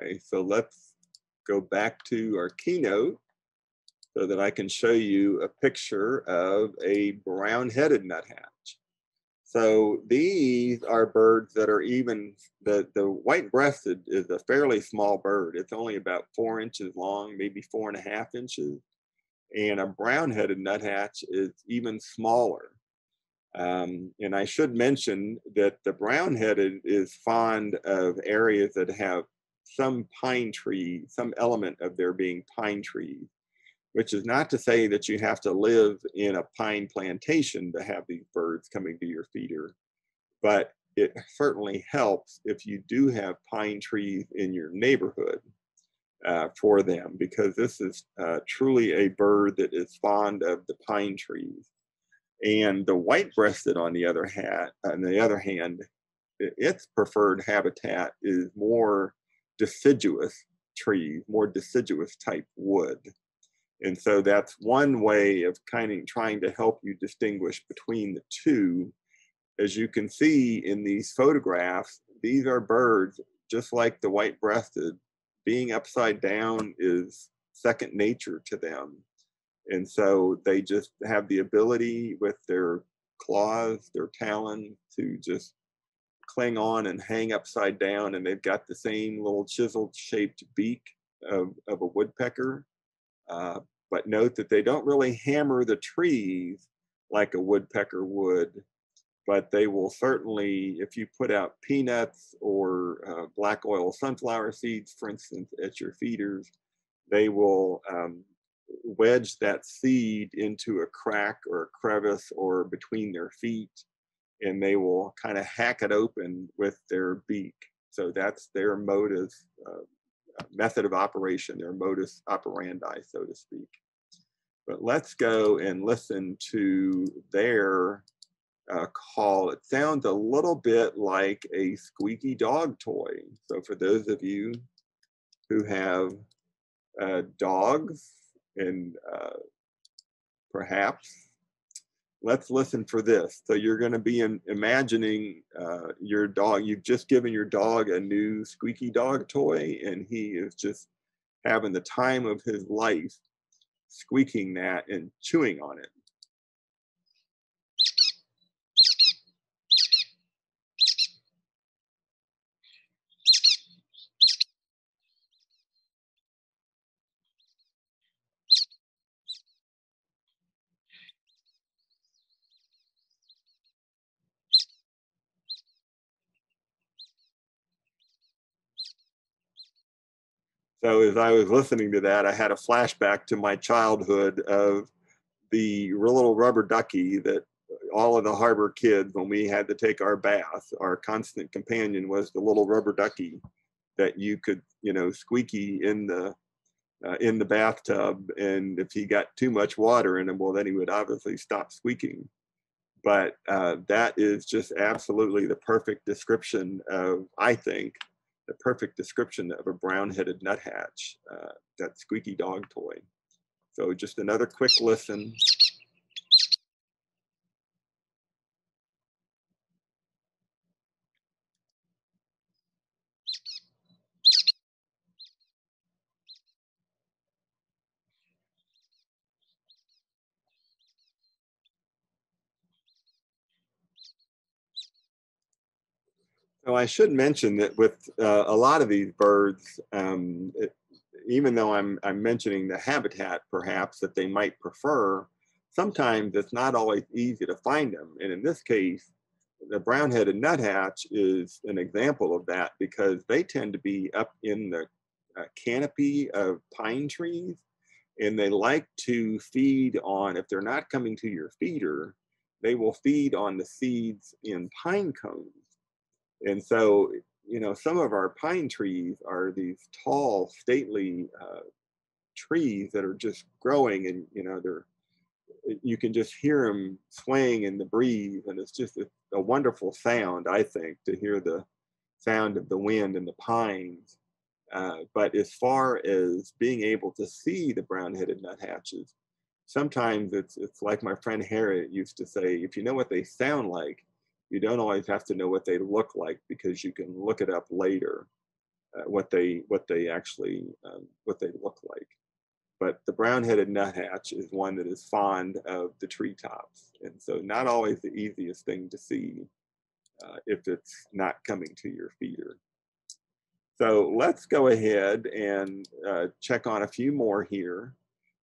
Okay, so let's go back to our keynote so that I can show you a picture of a brown-headed nuthatch. So these are birds that are even, the, the white-breasted is a fairly small bird. It's only about four inches long, maybe four and a half inches. And a brown-headed nuthatch is even smaller. Um, and I should mention that the brown-headed is fond of areas that have some pine tree, some element of there being pine trees, which is not to say that you have to live in a pine plantation to have these birds coming to your feeder, but it certainly helps if you do have pine trees in your neighborhood uh, for them, because this is uh, truly a bird that is fond of the pine trees. And the white-breasted, on the other hand, on the other hand, its preferred habitat is more deciduous trees, more deciduous type wood. And so that's one way of kind of trying to help you distinguish between the two. As you can see in these photographs, these are birds just like the white-breasted. Being upside down is second nature to them. And so they just have the ability with their claws, their talons to just cling on and hang upside down and they've got the same little chiseled shaped beak of, of a woodpecker. Uh, but note that they don't really hammer the trees like a woodpecker would, but they will certainly, if you put out peanuts or uh, black oil sunflower seeds, for instance, at your feeders, they will um, wedge that seed into a crack or a crevice or between their feet and they will kind of hack it open with their beak. So that's their modus, uh, method of operation, their modus operandi, so to speak. But let's go and listen to their uh, call. It sounds a little bit like a squeaky dog toy. So for those of you who have uh, dogs and uh, perhaps let's listen for this. So you're going to be in, imagining uh, your dog. You've just given your dog a new squeaky dog toy, and he is just having the time of his life squeaking that and chewing on it. So as I was listening to that, I had a flashback to my childhood of the little rubber ducky that all of the Harber kids, when we had to take our bath, our constant companion was the little rubber ducky that you could, you know, squeaky in the uh, in the bathtub, and if he got too much water in him, well, then he would obviously stop squeaking. But uh, that is just absolutely the perfect description of, I think, the perfect description of a brown-headed nuthatch, uh, that squeaky dog toy. So just another quick listen. Oh, I should mention that with uh, a lot of these birds, um, it, even though I'm, I'm mentioning the habitat perhaps that they might prefer, sometimes it's not always easy to find them. And in this case, the brown-headed nuthatch is an example of that because they tend to be up in the uh, canopy of pine trees and they like to feed on, if they're not coming to your feeder, they will feed on the seeds in pine cones. And so, you know, some of our pine trees are these tall, stately uh, trees that are just growing and, you know, they're, you can just hear them swaying in the breeze. And it's just a, a wonderful sound, I think, to hear the sound of the wind in the pines. Uh, but as far as being able to see the brown-headed nuthatches, sometimes it's it's like my friend Harriet used to say, if you know what they sound like, you don't always have to know what they look like because you can look it up later, uh, what they what they actually um, what they look like. But the brown-headed nuthatch is one that is fond of the treetops, and so not always the easiest thing to see uh, if it's not coming to your feeder. So let's go ahead and uh, check on a few more here.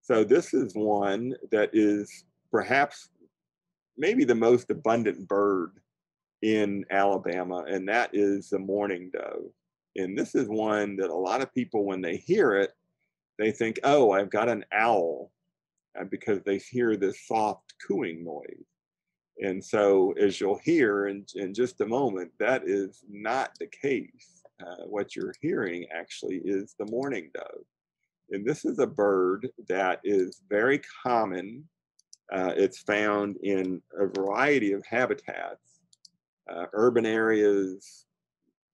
So this is one that is perhaps maybe the most abundant bird in Alabama, and that is the mourning dove. And this is one that a lot of people, when they hear it, they think, oh, I've got an owl, uh, because they hear this soft cooing noise. And so, as you'll hear in, in just a moment, that is not the case uh, what you're hearing actually is the mourning dove. And this is a bird that is very common. Uh, it's found in a variety of habitats, uh, urban areas,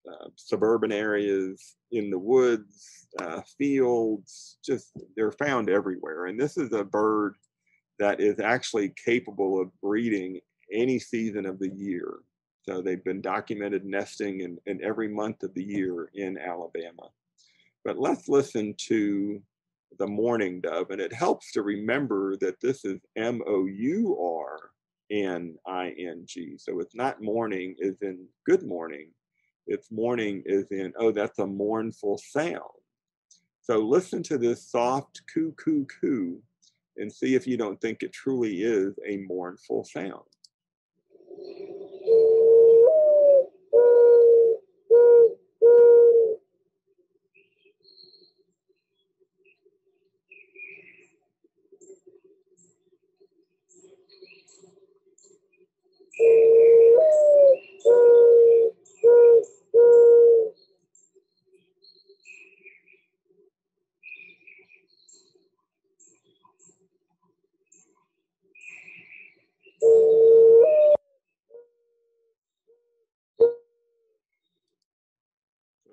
uh, suburban areas, in the woods, uh, fields, just they're found everywhere. And this is a bird that is actually capable of breeding any season of the year. So they've been documented nesting in, in every month of the year in Alabama. But let's listen to the mourning dove, and it helps to remember that this is M O U R N I N G. So it's not mourning is in good morning, it's mourning is in, oh, that's a mournful sound. So listen to this soft coo coo coo and see if you don't think it truly is a mournful sound.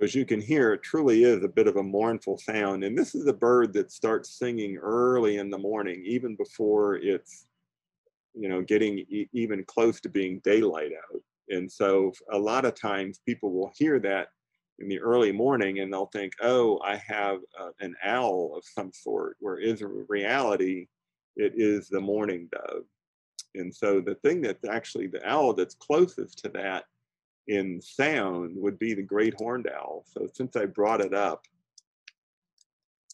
As you can hear, it truly is a bit of a mournful sound. And this is a bird that starts singing early in the morning, even before it's, you know, getting e even close to being daylight out. And so a lot of times people will hear that in the early morning and they'll think, oh, I have uh, an owl of some sort, whereas in reality, it is the mourning dove. And so the thing that's actually the owl that's closest to that in sound would be the great horned owl. So since I brought it up,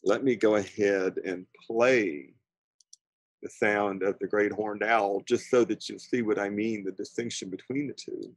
let me go ahead and play the sound of the great horned owl just so that you'll see what I mean, the distinction between the two.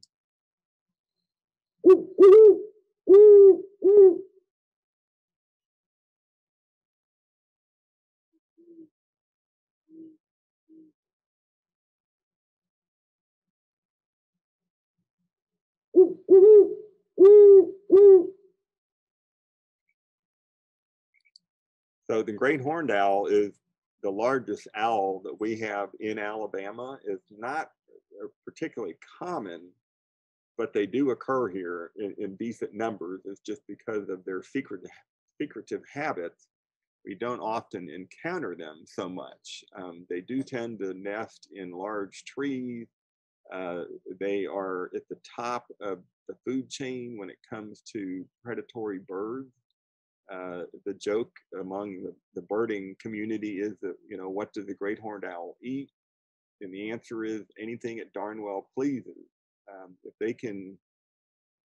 So the great horned owl is the largest owl that we have in Alabama. It's not particularly common, but they do occur here in, in decent numbers. It's just because of their secret, secretive habits. We don't often encounter them so much. Um, they do tend to nest in large trees. Uh, they are at the top of the food chain when it comes to predatory birds. Uh, the joke among the, the, birding community is that, you know, what does the great horned owl eat? And the answer is anything it darn well pleases. Um, if they can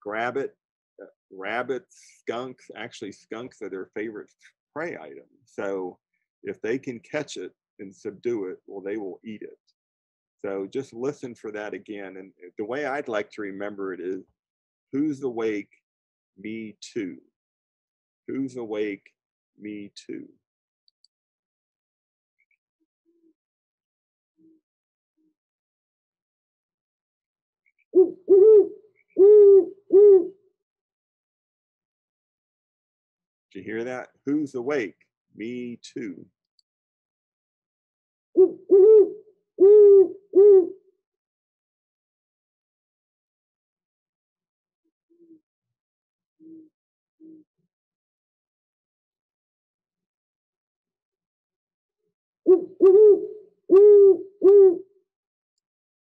grab it. Uh, rabbits, skunks, actually skunks are their favorite prey item. So if they can catch it and subdue it, well, they will eat it. So just listen for that again. And eh, the way I'd like to remember it is who's awake? Me too. Who's awake? Me too. Did you hear that? Who's awake? Me too.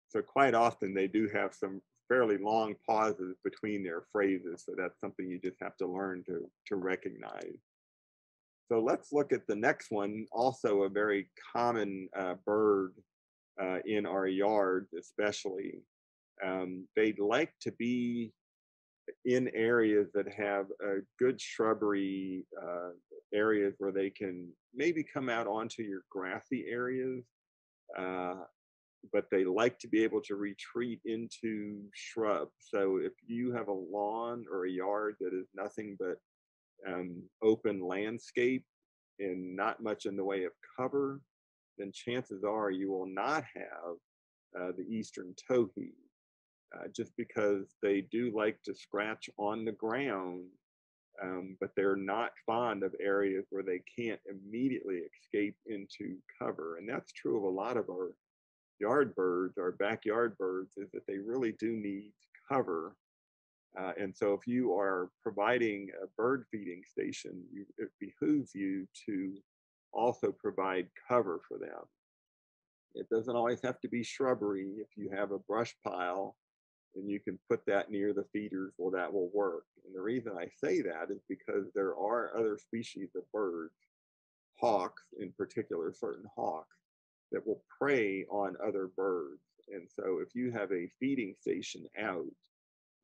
So quite often they do have some fairly long pauses between their phrases. So that's something you just have to learn to, to recognize. So let's look at the next one, also a very common uh, bird uh, in our yard, especially. Um, they'd like to be in areas that have a good shrubbery uh, areas where they can maybe come out onto your grassy areas uh, but they like to be able to retreat into shrub. So if you have a lawn or a yard that is nothing but um, open landscape and not much in the way of cover, then chances are you will not have uh, the eastern towhee. Uh, just because they do like to scratch on the ground, um, but they're not fond of areas where they can't immediately escape into cover. And that's true of a lot of our yard birds our backyard birds is that they really do need cover. Uh, and so if you are providing a bird feeding station, you, it behooves you to also provide cover for them. It doesn't always have to be shrubbery. If you have a brush pile and you can put that near the feeders, well, that will work. And the reason I say that is because there are other species of birds, hawks in particular, certain hawks, that will prey on other birds. And so if you have a feeding station out,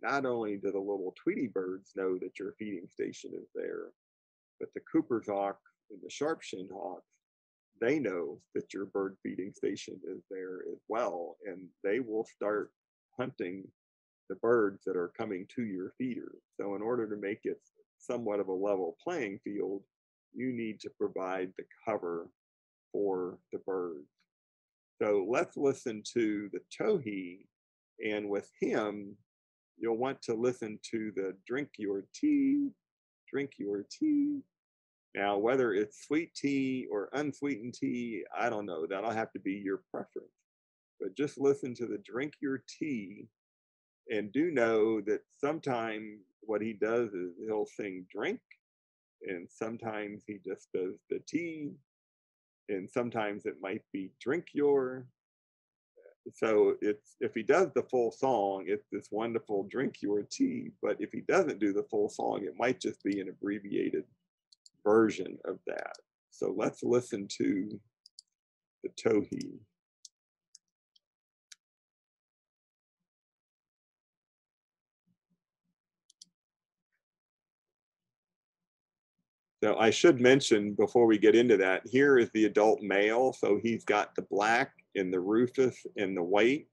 not only do the little Tweety birds know that your feeding station is there, but the Cooper's hawk and the sharp-shinned hawks, they know that your bird feeding station is there as well, and they will start hunting the birds that are coming to your feeder. So in order to make it somewhat of a level playing field, you need to provide the cover for the birds. So let's listen to the Towhee, and with him, you'll want to listen to the drink your tea, drink your tea. Now, whether it's sweet tea or unsweetened tea, I don't know. That'll have to be your preference. But just listen to the drink your tea and do know that sometimes what he does is he'll sing drink, and sometimes he just does the tea, and sometimes it might be drink your so it's if he does the full song it's this wonderful drink your tea but if he doesn't do the full song it might just be an abbreviated version of that so let's listen to the towhee So I should mention before we get into that, here is the adult male. So he's got the black and the rufous and the white.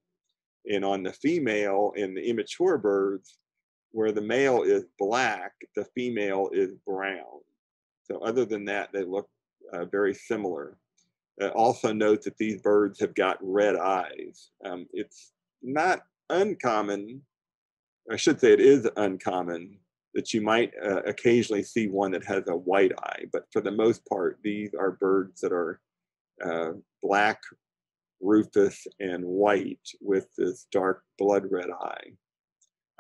And on the female and the immature birds, where the male is black, the female is brown. So other than that, they look uh, very similar. Uh, also note that these birds have got red eyes. Um, it's not uncommon, I should say it is uncommon that you might uh, occasionally see one that has a white eye, but for the most part, these are birds that are uh, black, rufous, and white with this dark blood red eye.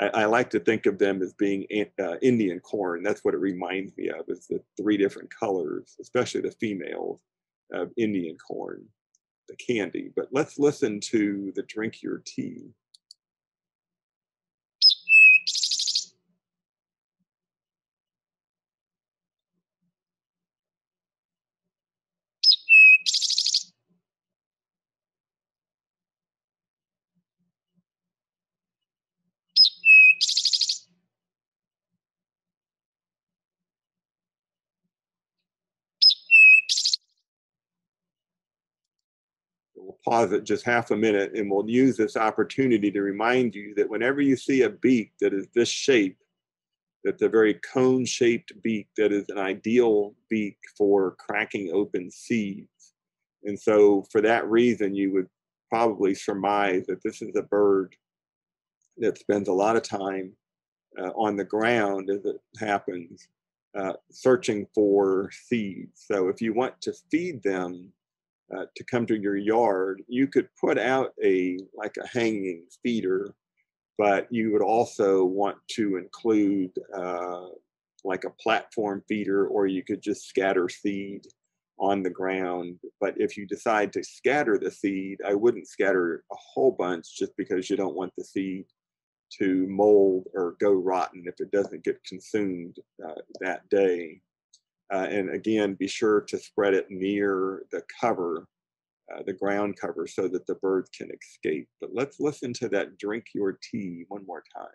I, like to think of them as being uh, Indian corn. That's what it reminds me of, is the three different colors, especially the females of Indian corn, the candy. But let's listen to the drink your tea. We'll pause it just half a minute and we'll use this opportunity to remind you that whenever you see a beak that is this shape, that's a very cone shaped beak that is an ideal beak for cracking open seeds. And so for that reason, you would probably surmise that this is a bird that spends a lot of time uh, on the ground as it happens, uh, searching for seeds. So if you want to feed them uh, to come to your yard, you could put out a like a hanging feeder, but you would also want to include uh, like a platform feeder, or you could just scatter seed on the ground. But if you decide to scatter the seed, I wouldn't scatter a whole bunch just because you don't want the seed to mold or go rotten if it doesn't get consumed uh, that day. Uh, and again, be sure to spread it near the cover, uh, the ground cover, so that the birds can escape. But let's listen to that drink your tea one more time.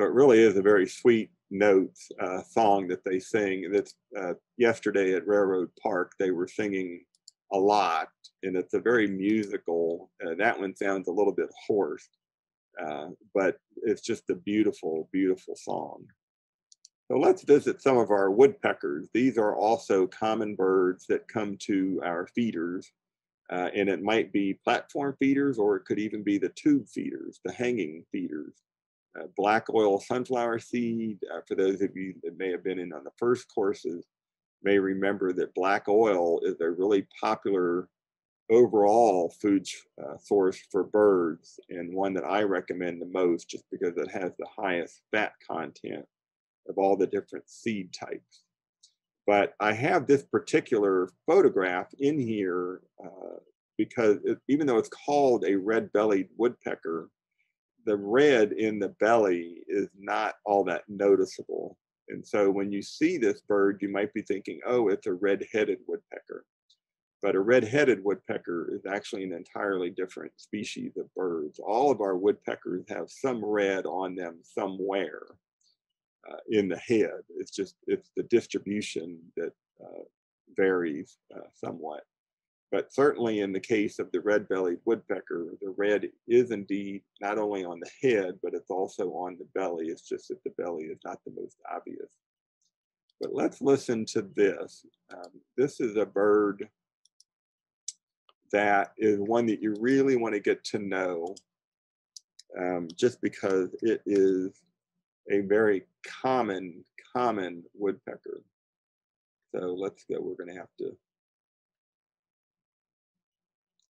So it really is a very sweet note uh, song that they sing. That's uh, yesterday at Railroad Park. They were singing a lot, and it's a very musical. Uh, that one sounds a little bit hoarse, uh, but it's just a beautiful, beautiful song. So let's visit some of our woodpeckers. These are also common birds that come to our feeders. Uh, and it might be platform feeders, or it could even be the tube feeders, the hanging feeders uh, black oil sunflower seed. Uh, for those of you that may have been in on the first courses, may remember that black oil is a really popular overall food uh, source for birds and one that I recommend the most just because it has the highest fat content of all the different seed types. But I have this particular photograph in here uh, because it, even though it's called a red-bellied woodpecker, the red in the belly is not all that noticeable. And so when you see this bird, you might be thinking, oh, it's a red-headed woodpecker. But a red-headed woodpecker is actually an entirely different species of birds. All of our woodpeckers have some red on them somewhere uh, in the head. It's just, it's the distribution that uh, varies uh, somewhat. But certainly in the case of the red-bellied woodpecker, the red is indeed not only on the head, but it's also on the belly. It's just that the belly is not the most obvious. But let's listen to this. Um, this is a bird that is one that you really want to get to know um, just because it is a very common, common woodpecker. So let's go, we're gonna have to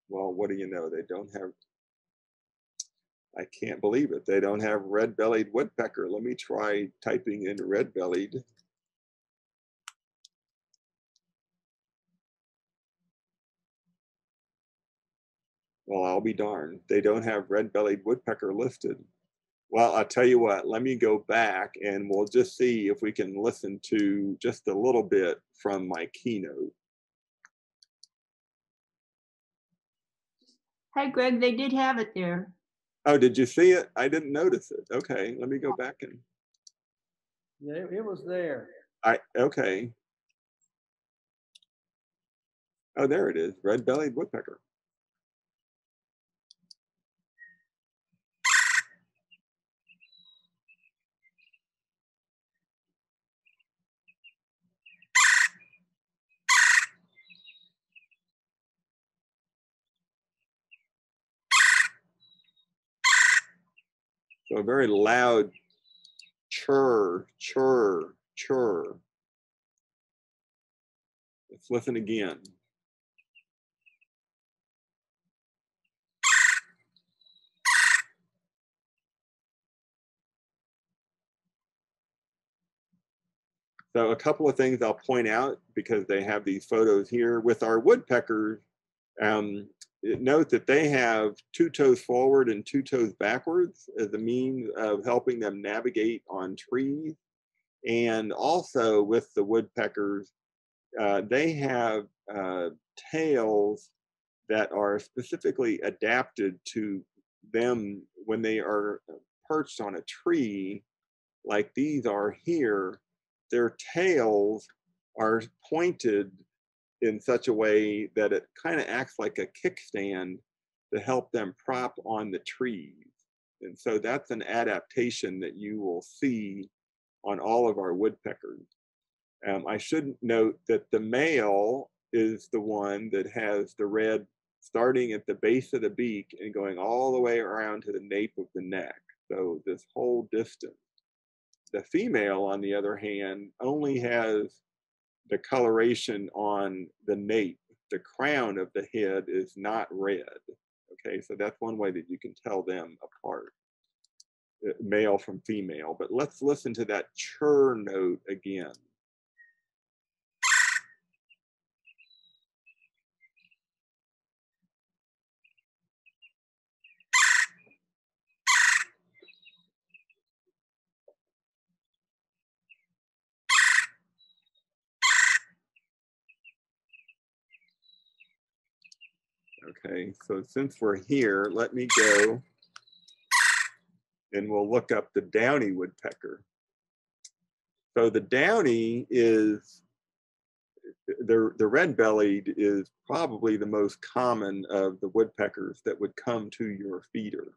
well, what do you know? They don't have, I can't believe it. They don't have red-bellied woodpecker. Let me try typing in red-bellied. Well, I'll be darned. They don't have red-bellied woodpecker listed. Well, I'll tell you what, let me go back and we'll just see if we can listen to just a little bit from my keynote. Hi, Greg, they did have it there. Oh, did you see it? I didn't notice it. Okay, let me go back and, Yeah, it, it was there. I, okay. Oh, there it is, red-bellied woodpecker. So a very loud chur, chur, chur. Let's listen again. So a couple of things I'll point out because they have these photos here with our woodpeckers. Um, note that they have two toes forward and two toes backwards as a means of helping them navigate on trees. And also with the woodpeckers, uh, they have uh, tails that are specifically adapted to them when they are perched on a tree, like these are here. Their tails are pointed in such a way that it kind of acts like a kickstand to help them prop on the trees. And so that's an adaptation that you will see on all of our woodpeckers. Um, I should note that the male is the one that has the red starting at the base of the beak and going all the way around to the nape of the neck. So this whole distance. The female, on the other hand, only has the coloration on the nape. The crown of the head is not red. Okay, so that's one way that you can tell them apart, uh, male from female. But let's listen to that chur note again. Okay, so since we're here, let me go and we'll look up the downy woodpecker. So the downy is, the, the red-bellied is probably the most common of the woodpeckers that would come to your feeder.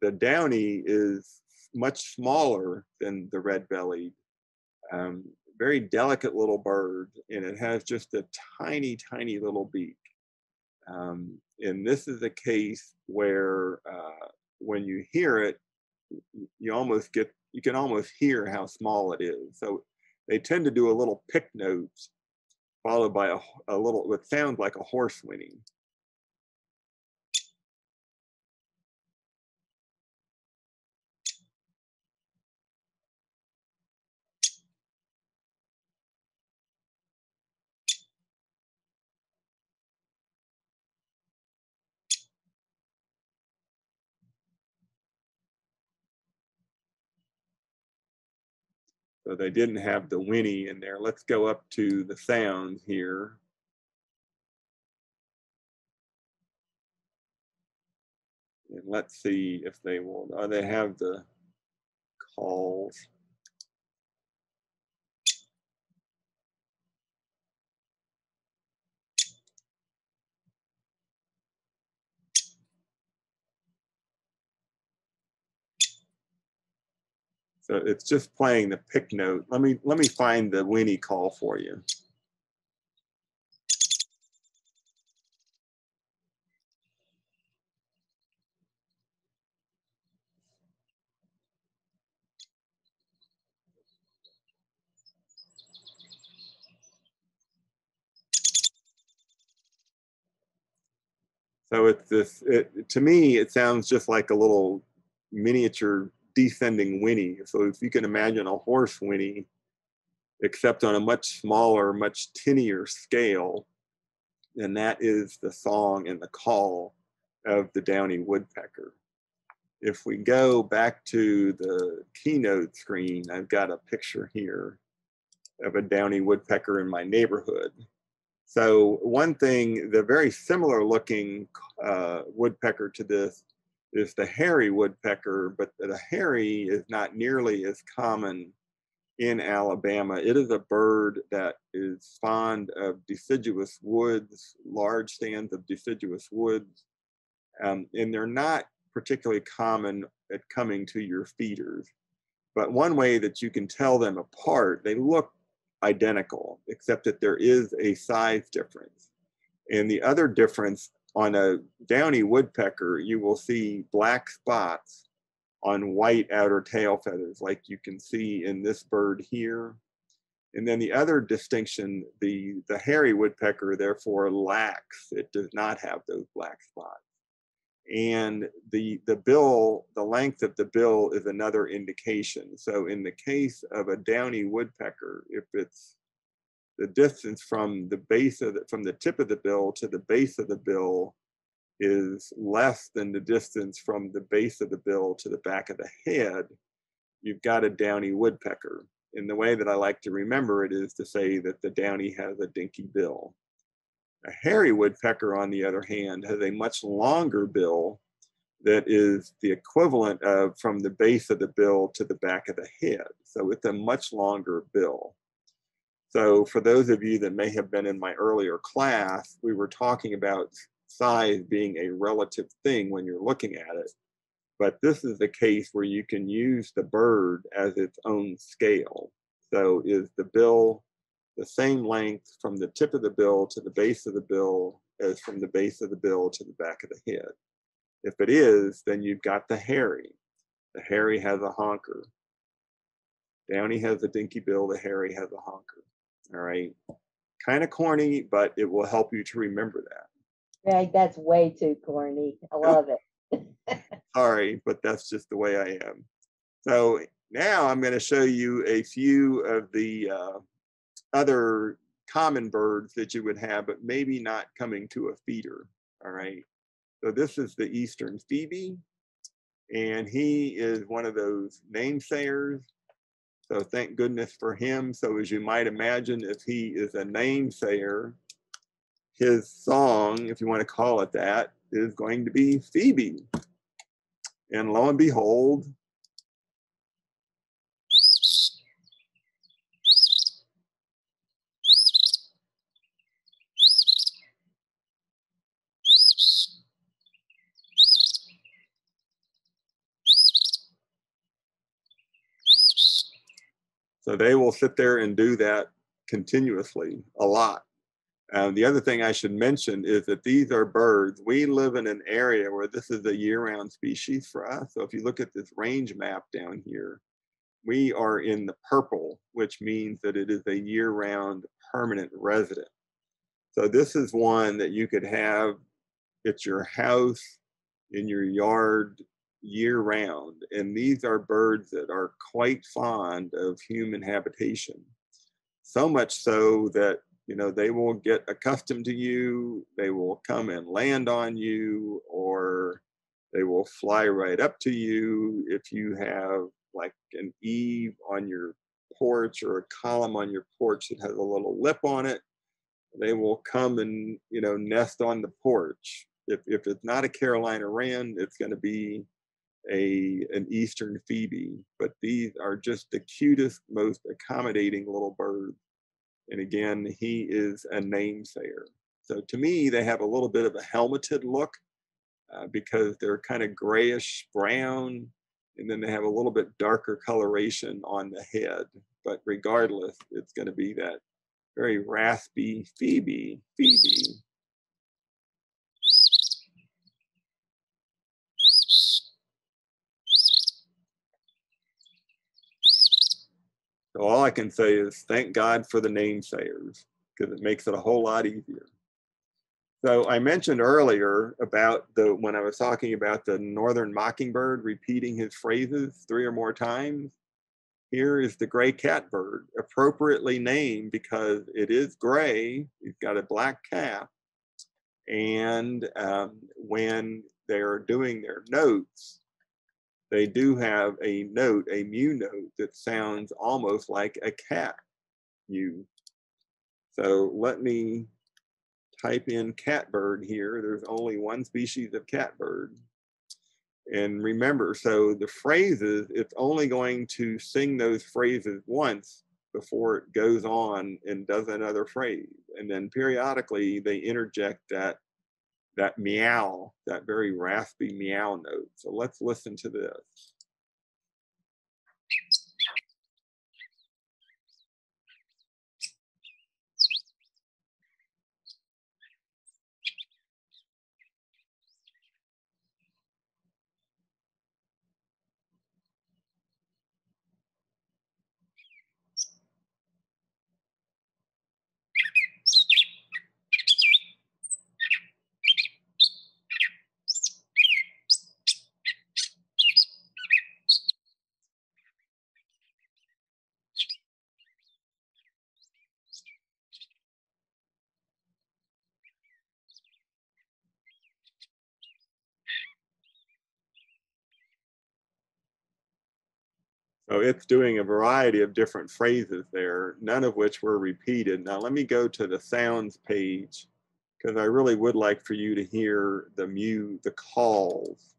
The downy is much smaller than the red-bellied, um, very delicate little bird, and it has just a tiny, tiny little beak. Um, and this is a case where uh, when you hear it, you almost get, you can almost hear how small it is. So they tend to do a little pick notes followed by a, a little, what sounds like a horse whinny. So they didn't have the whinny in there. Let's go up to the sounds here. And let's see if they will, oh, they have the calls. So it's just playing the pick note. Let me let me find the whinny call for you. So it's this, it, to me, it sounds just like a little miniature descending whinny. So if you can imagine a horse whinny, except on a much smaller, much tinnier scale, then that is the song and the call of the downy woodpecker. If we go back to the keynote screen, I've got a picture here of a downy woodpecker in my neighborhood. So one thing, the very similar looking uh, woodpecker to this is the hairy woodpecker, but the hairy is not nearly as common in Alabama. It is a bird that is fond of deciduous woods, large stands of deciduous woods, um, and they're not particularly common at coming to your feeders. But one way that you can tell them apart, they look identical, except that there is a size difference. And the other difference on a downy woodpecker, you will see black spots on white outer tail feathers, like you can see in this bird here. And then the other distinction, the, the hairy woodpecker therefore lacks, it does not have those black spots. And the, the bill, the length of the bill is another indication. So in the case of a downy woodpecker, if it's the distance from the base of the, from the tip of the bill to the base of the bill is less than the distance from the base of the bill to the back of the head, you've got a downy woodpecker. And the way that I like to remember it is to say that the downy has a dinky bill. A hairy woodpecker, on the other hand, has a much longer bill that is the equivalent of from the base of the bill to the back of the head. So it's a much longer bill. So for those of you that may have been in my earlier class, we were talking about size being a relative thing when you're looking at it. But this is the case where you can use the bird as its own scale. So is the bill the same length from the tip of the bill to the base of the bill as from the base of the bill to the back of the head? If it is, then you've got the hairy. The hairy has a honker. Downy has a dinky bill, the hairy has a honker. All right. Kind of corny, but it will help you to remember that. Greg, that's way too corny. I love it. Sorry, but that's just the way I am. So now I'm going to show you a few of the uh, other common birds that you would have, but maybe not coming to a feeder. All right. So this is the Eastern Phoebe, and he is one of those namesayers. So thank goodness for him. So as you might imagine, if he is a namesayer, his song, if you want to call it that, is going to be Phoebe. And lo and behold, So they will sit there and do that continuously a lot. The other thing I should mention is that these are birds. We live in an area where this is a year-round species for us. So if you look at this range map down here, we are in the purple, which means that it is a year-round permanent resident. So this is one that you could have at your house, in your yard, year round. And these are birds that are quite fond of human habitation. So much so that, you know, they will get accustomed to you, they will come and land on you, or they will fly right up to you if you have like an eave on your porch or a column on your porch that has a little lip on it they will come and you know nest on the porch if, if it's not a carolina wren it's going to be a an eastern phoebe but these are just the cutest most accommodating little birds. And again he is a namesayer so to me they have a little bit of a helmeted look uh, because they're kind of grayish brown and then they have a little bit darker coloration on the head. But regardless it's going to be that very raspy phoebe phoebe So all I can say is thank God for the namesayers because it makes it a whole lot easier. So I mentioned earlier about the when I was talking about the northern mockingbird repeating his phrases three or more times. Here is the gray catbird, appropriately named because it is gray. He's got a black cap, and um, when they're doing their notes, they do have a note, a mew note that sounds almost like a cat mew. So let me type in catbird here. There's only one species of catbird. And remember, so the phrases, it's only going to sing those phrases once before it goes on and does another phrase. And then periodically they interject that that meow, that very raspy meow note. So let's listen to this. So it's doing a variety of different phrases there, none of which were repeated. Now let me go to the sounds page because I really would like for you to hear the mu, the calls.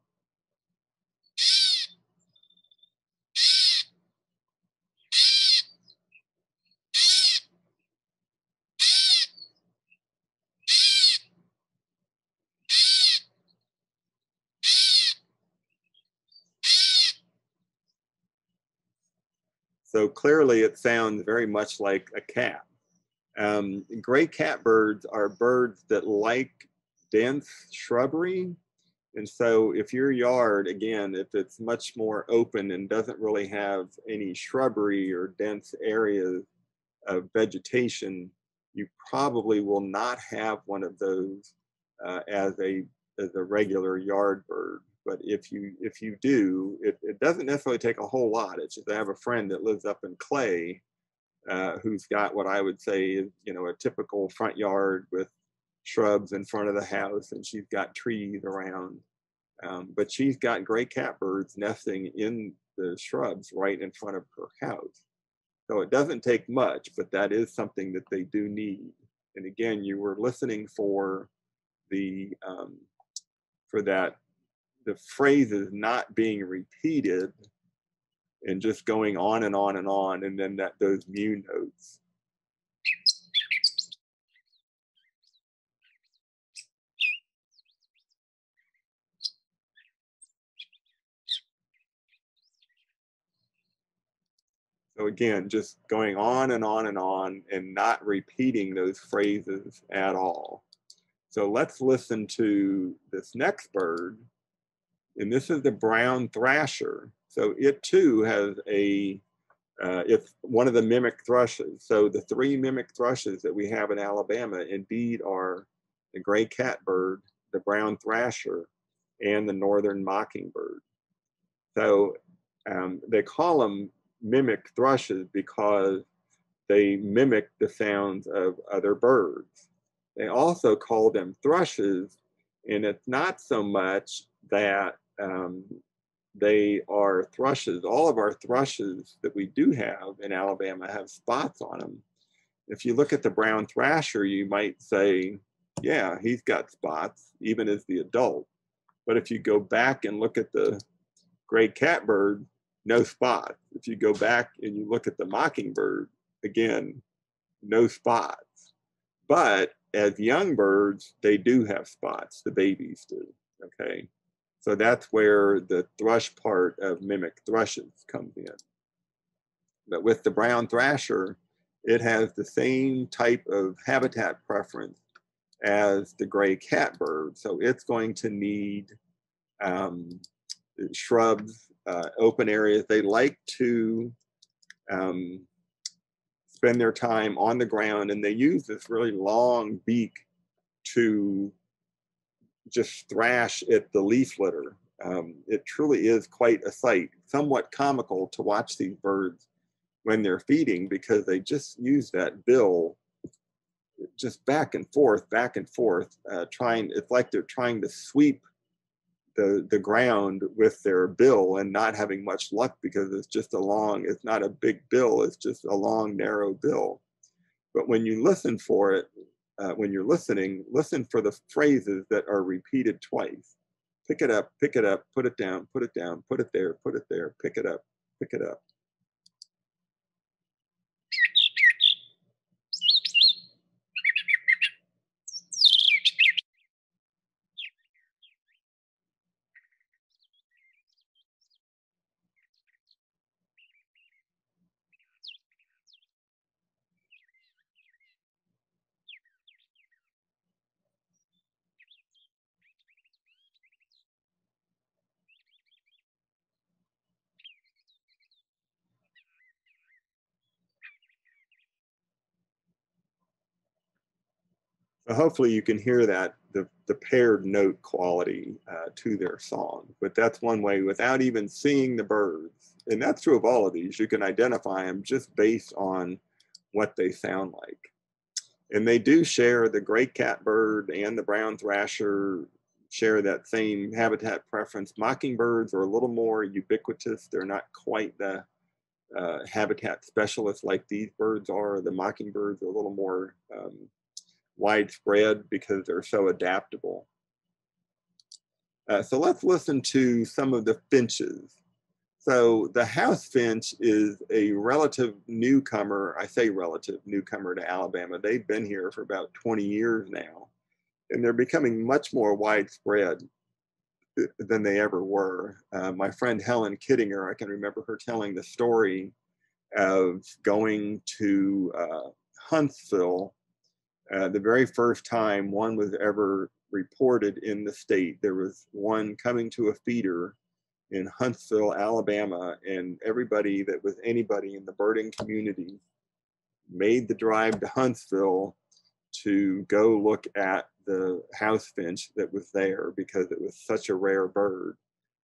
So clearly it sounds very much like a cat. Um, gray catbirds are birds that like dense shrubbery. And so if your yard, again, if it's much more open and doesn't really have any shrubbery or dense areas of vegetation, you probably will not have one of those uh, as a as a regular yard bird. But if you if you do, it, it doesn't necessarily take a whole lot. It's just I have a friend that lives up in Clay, uh, who's got what I would say is you know a typical front yard with shrubs in front of the house, and she's got trees around. Um, but she's got gray catbirds nesting in the shrubs right in front of her house. So it doesn't take much, but that is something that they do need. And again, you were listening for the um, for that the phrases not being repeated and just going on and on and on, and then that those mu notes. So again, just going on and on and on and not repeating those phrases at all. So let's listen to this next bird. And this is the brown thrasher. So it too has a, uh, it's one of the mimic thrushes. So the three mimic thrushes that we have in Alabama indeed are the gray catbird, the brown thrasher, and the northern mockingbird. So um, they call them mimic thrushes because they mimic the sounds of other birds. They also call them thrushes, and it's not so much that um, they are thrushes. All of our thrushes that we do have in Alabama have spots on them. If you look at the brown thrasher, you might say, yeah, he's got spots, even as the adult. But if you go back and look at the gray catbird, no spots. If you go back and you look at the mockingbird, again, no spots. But as young birds, they do have spots, the babies do, okay? So that's where the thrush part of mimic thrushes comes in. But with the brown thrasher, it has the same type of habitat preference as the gray catbird. So it's going to need um, shrubs, uh, open areas. They like to um, spend their time on the ground and they use this really long beak to just thrash at the leaf litter. Um, it truly is quite a sight, somewhat comical to watch these birds when they're feeding because they just use that bill just back and forth, back and forth, uh, trying, it's like they're trying to sweep the, the ground with their bill and not having much luck because it's just a long, it's not a big bill, it's just a long, narrow bill. But when you listen for it, uh, when you're listening, listen for the phrases that are repeated twice. Pick it up, pick it up, put it down, put it down, put it there, put it there, pick it up, pick it up. So hopefully you can hear that, the, the paired note quality uh, to their song. But that's one way without even seeing the birds. And that's true of all of these. You can identify them just based on what they sound like. And they do share the gray catbird and the brown thrasher share that same habitat preference. Mockingbirds are a little more ubiquitous. They're not quite the uh, habitat specialists like these birds are. The mockingbirds are a little more um, widespread because they're so adaptable. Uh, so let's listen to some of the finches. So the house finch is a relative newcomer. I say relative newcomer to Alabama. They've been here for about 20 years now, and they're becoming much more widespread uh, than they ever were. Uh, my friend Helen Kittinger, I can remember her telling the story of going to uh, Huntsville uh, the very first time one was ever reported in the state. There was one coming to a feeder in Huntsville, Alabama, and everybody that was anybody in the birding community made the drive to Huntsville to go look at the house finch that was there because it was such a rare bird.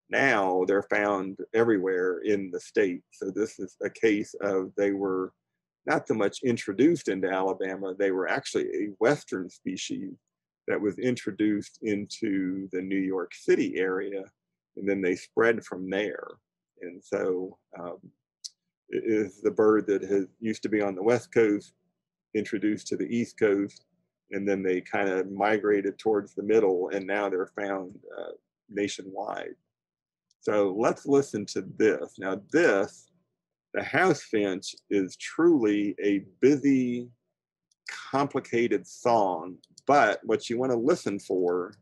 Now they're found everywhere in the state. So this is a case of they were not so much introduced into Alabama, they were actually a Western species that was introduced into the New York City area and then they spread from there. And so um, it is the bird that has used to be on the West Coast, introduced to the East Coast, and then they kind of migrated towards the middle, and now they're found uh, nationwide. So let's listen to this. Now, this, the house finch, is truly a busy, complicated song, but what you want to listen for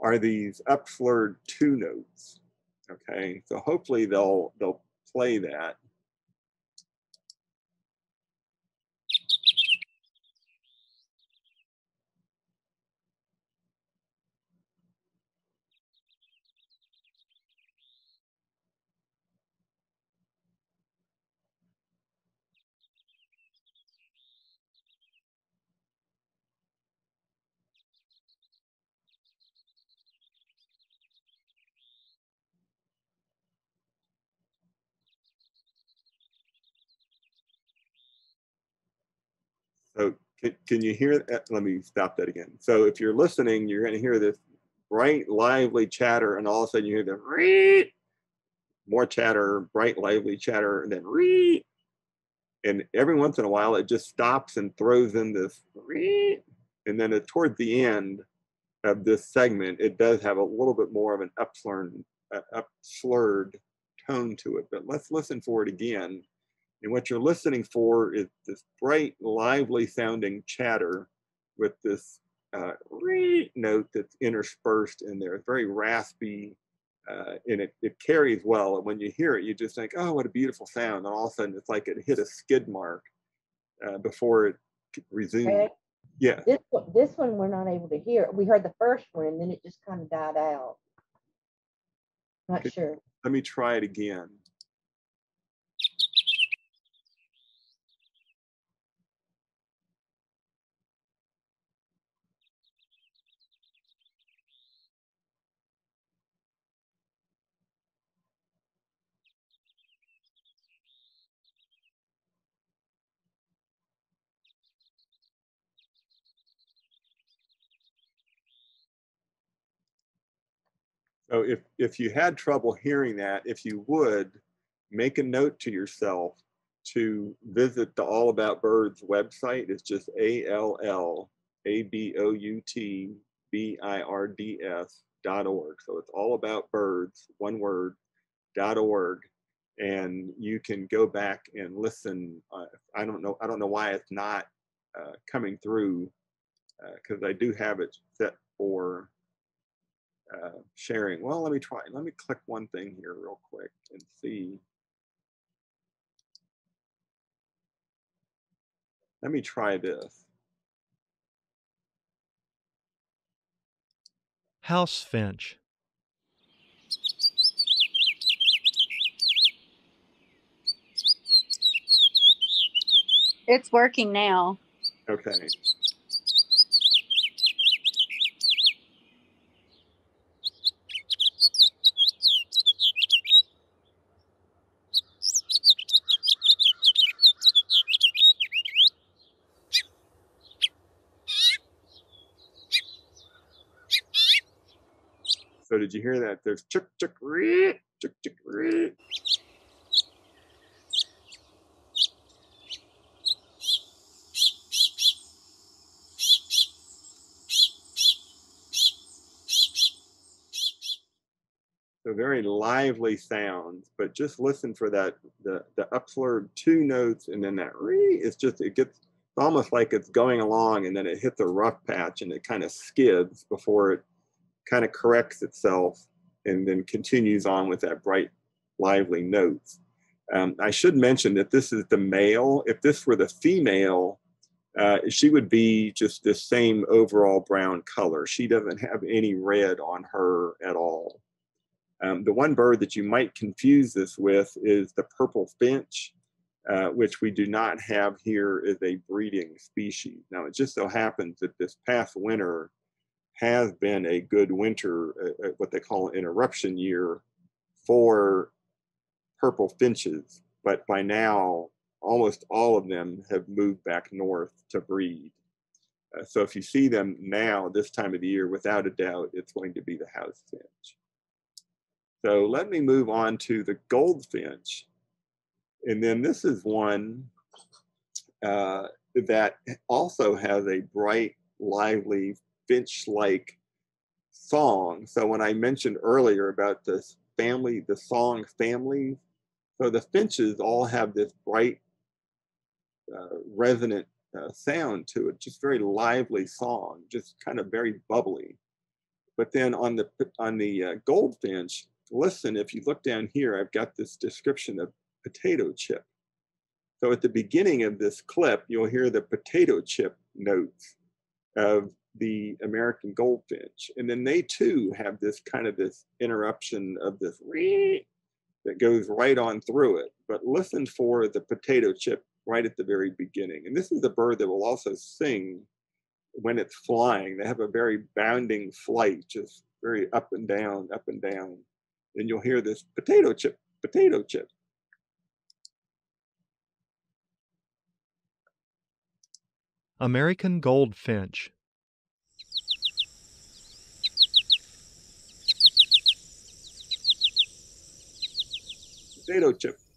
are these upslurred two notes. Okay, so hopefully they'll they'll play that. So can, can you hear that? Let me stop that again. So if you're listening, you're going to hear this bright, lively chatter, and all of a sudden you hear the reet, more chatter, bright, lively chatter, and then reet. And every once in a while, it just stops and throws in this reet. And then at, toward the end of this segment, it does have a little bit more of an upslurred, uh, upslurred tone to it. But let's listen for it again. And what you're listening for is this bright, lively sounding chatter with this uh, note that's interspersed in there. It's very raspy uh, and it, it carries well. And when you hear it, you just think, oh, what a beautiful sound. And all of a sudden, it's like it hit a skid mark uh, before it resumed. Yeah. This one, this one we're not able to hear. We heard the first one and then it just kind of died out. Not Okay. sure. Let me try it again. So if, if you had trouble hearing that, if you would, make a note to yourself to visit the All About Birds website. It's just A-L-L-A-B-O-U-T-B-I-R-D-S dot org. So it's all about birds, one word, dot org. And you can go back and listen. Uh, I don't know. I don't know why it's not uh, coming through because I do have it set for uh, sharing. Well, let me try. Let me click one thing here real quick and see. Let me try this. House finch. It's working now. Okay. Did you hear that? There's chick chick ree, chick, chick, ree. So very lively sounds, but just listen for that the the upslurred two notes and then that re. It's just it gets almost like it's going along and then it hits a rough patch and it kind of skids before it kind of corrects itself and then continues on with that bright, lively notes. Um, I should mention that this is the male. If this were the female, uh, she would be just the same overall brown color. She doesn't have any red on her at all. Um, the one bird that you might confuse this with is the purple finch, uh, which we do not have here as a breeding species. Now, it just so happens that this past winter has been a good winter, uh, uh, what they call an irruption year for purple finches, but by now, almost all of them have moved back north to breed. Uh, so if you see them now, this time of the year, without a doubt, it's going to be the house finch. So let me move on to the goldfinch. And then this is one uh, that also has a bright, lively, finch-like song. So when I mentioned earlier about this family, the song family, so the finches all have this bright, uh, resonant uh, sound to it, just very lively song, just kind of very bubbly. But then on the on the uh, goldfinch, listen, if you look down here, I've got this description of potato chip. So at the beginning of this clip, you'll hear the potato chip notes of the American goldfinch. And then they too have this kind of this interruption of this that goes right on through it. But listen for the potato chip right at the very beginning. And this is the bird that will also sing when it's flying. They have a very bounding flight, just very up and down, up and down and you'll hear this potato chip, potato chip. American goldfinch. Potato chip.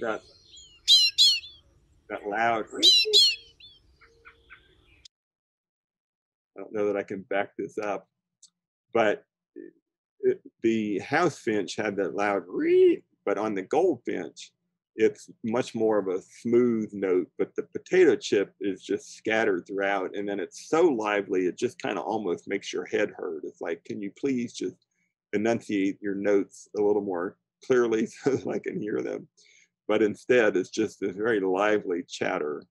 That that loud. I don't know that I can back this up, but it, the house finch had that loud reed, but on the goldfinch, it's much more of a smooth note. But the potato chip is just scattered throughout, and then it's so lively it just kind of almost makes your head hurt. It's like, can you please just enunciate your notes a little more clearly so that I can hear them? But instead it's just this very lively chatter.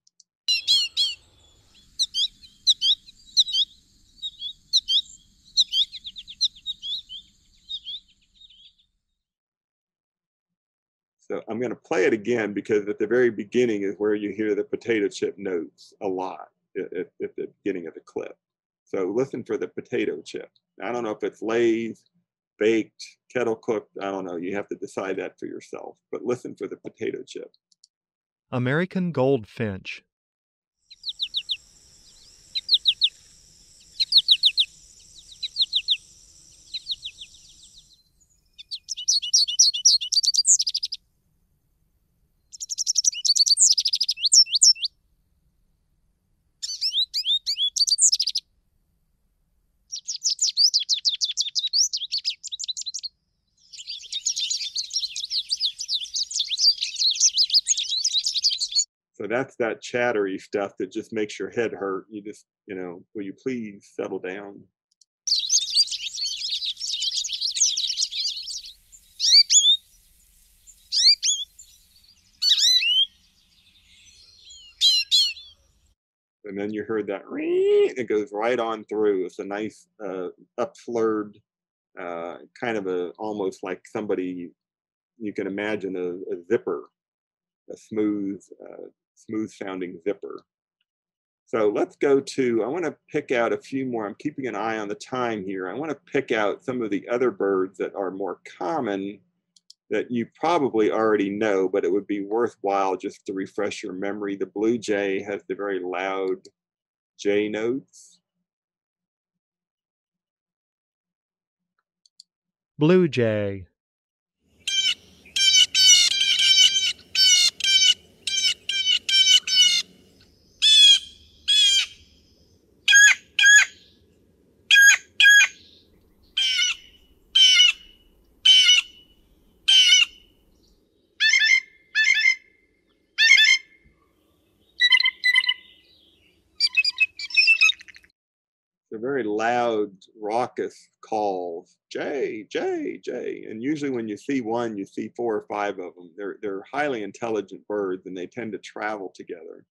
So I'm going to play it again because at the very beginning is where you hear the potato chip notes a lot at, at, the beginning of the clip. So listen for the potato chip. I don't know if it's Lay's, baked, kettle cooked. I don't know. You have to decide that for yourself. But listen for the potato chip. American goldfinch. That's that chattery stuff that just makes your head hurt. You just, you know, will you please settle down? And then you heard that ring, it goes right on through. It's a nice uh, upslurred, uh, kind of a almost like somebody you can imagine a, a zipper, a smooth, uh, smooth sounding zipper. So let's go to, I want to pick out a few more. I'm keeping an eye on the time here. I want to pick out some of the other birds that are more common that you probably already know, but it would be worthwhile just to refresh your memory. The blue jay has the very loud J notes. Blue jay. Very loud, raucous calls. Jay, Jay, Jay. And usually when you see one, you see four or five of them. They're, they're highly intelligent birds and they tend to travel together.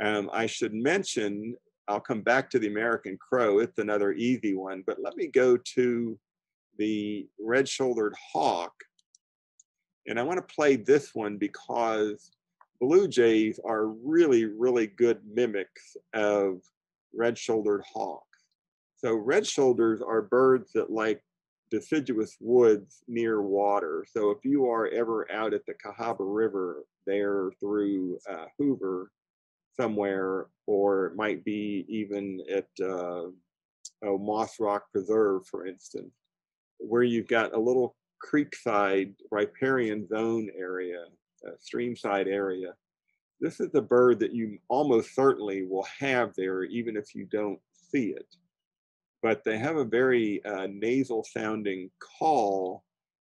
Um, I should mention, I'll come back to the American crow. It's another easy one, but let me go to the red-shouldered hawk. And I want to play this one because blue jays are really, really good mimics of red-shouldered hawks. So red shoulders are birds that like deciduous woods near water. So if you are ever out at the Cahaba River there through uh, Hoover somewhere, or it might be even at uh, oh, Moss Rock Preserve, for instance, where you've got a little creekside riparian zone area, streamside area, this is a bird that you almost certainly will have there, even if you don't see it. But they have a very uh, nasal sounding call,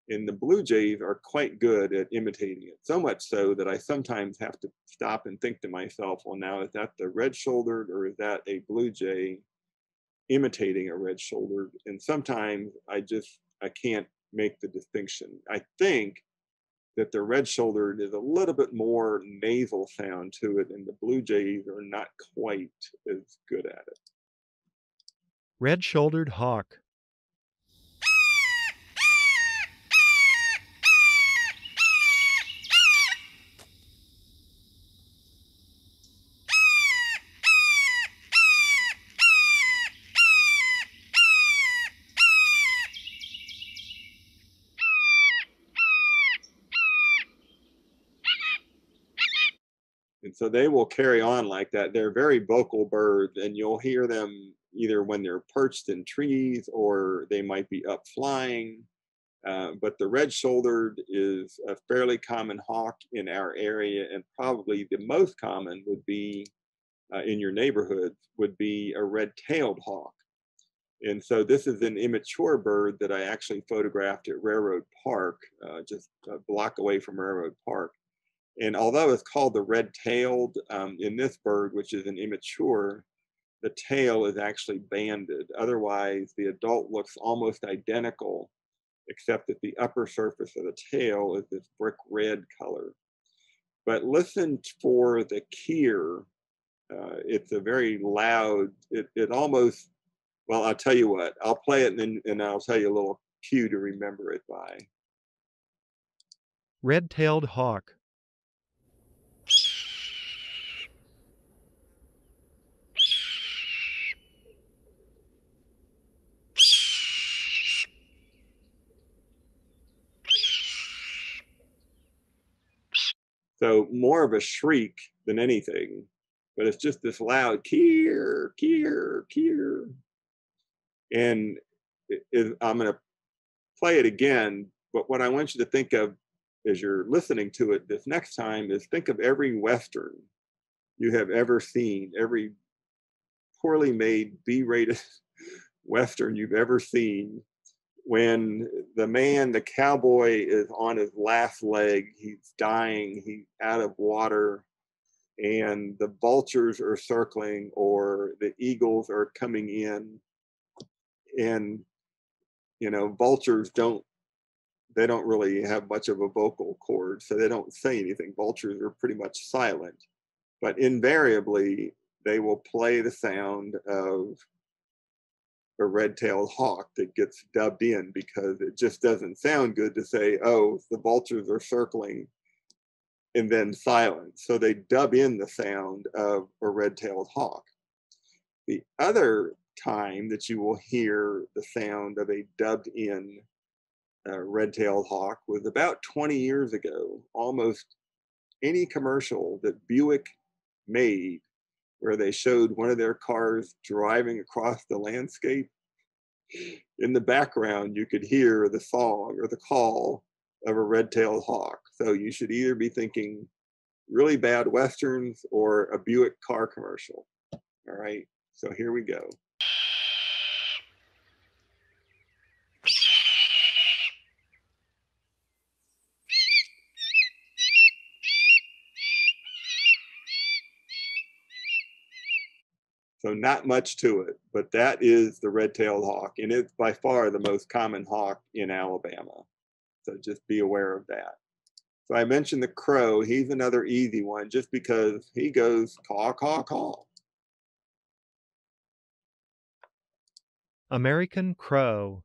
and the blue jays are quite good at imitating it. So much so that I sometimes have to stop and think to myself, well, now is that the red shouldered or is that a blue jay imitating a red shouldered? And sometimes I just, I can't make the distinction. I think that the red shouldered is a little bit more nasal sound to it, and the blue jays are not quite as good at it. Red shouldered hawk. So they will carry on like that. They're very vocal birds, and you'll hear them either when they're perched in trees or they might be up flying. Uh, but the red shouldered is a fairly common hawk in our area, and probably the most common would be uh, in your neighborhood would be a red tailed hawk. And so this is an immature bird that I actually photographed at Railroad Park, uh, just a block away from Railroad Park. And although it's called the red-tailed, um, in this bird, which is an immature, the tail is actually banded. Otherwise, the adult looks almost identical, except that the upper surface of the tail is this brick red color. But listen for the keer. Uh, it's a very loud, it, it almost, well, I'll tell you what, I'll play it and then and I'll tell you a little cue to remember it by. Red tailed hawk. So more of a shriek than anything, but it's just this loud keer, keer, keer. And it, it, I'm going to play it again, but what I want you to think of as you're listening to it this next time is think of every Western you have ever seen, every poorly made B-rated Western you've ever seen, when the man, the cowboy, is on his last leg, he's dying, he's out of water, and the vultures are circling or the eagles are coming in. And, you know, vultures don't, they don't really have much of a vocal cord, so they don't say anything. Vultures are pretty much silent, but invariably, they will play the sound of a red-tailed hawk that gets dubbed in because it just doesn't sound good to say, oh, the vultures are circling and then silent. So they dub in the sound of a red-tailed hawk. The other time that you will hear the sound of a dubbed in uh, red-tailed hawk was about 20 years ago. Almost any commercial that Buick made where they showed one of their cars driving across the landscape. In the background, you could hear the song or the call of a red-tailed hawk. So you should either be thinking really bad westerns or a Buick car commercial. All right, so here we go. So not much to it, but that is the red-tailed hawk, and it's by far the most common hawk in Alabama. So just be aware of that. So I mentioned the crow. He's another easy one just because he goes caw, caw, caw. American crow.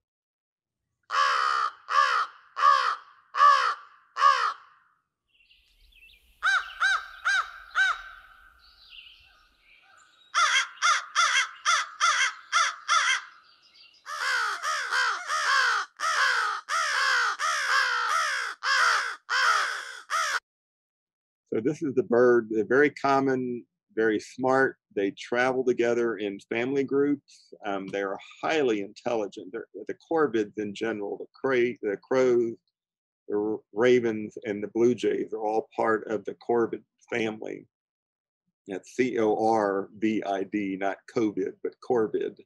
This is the bird. They're very common, very smart. They travel together in family groups. Um, they are highly intelligent. They're, the corvids in general, the the crows, the ravens, and the blue jays are all part of the corvid family. That's C-O-R-V-I-D, not COVID, but corvid.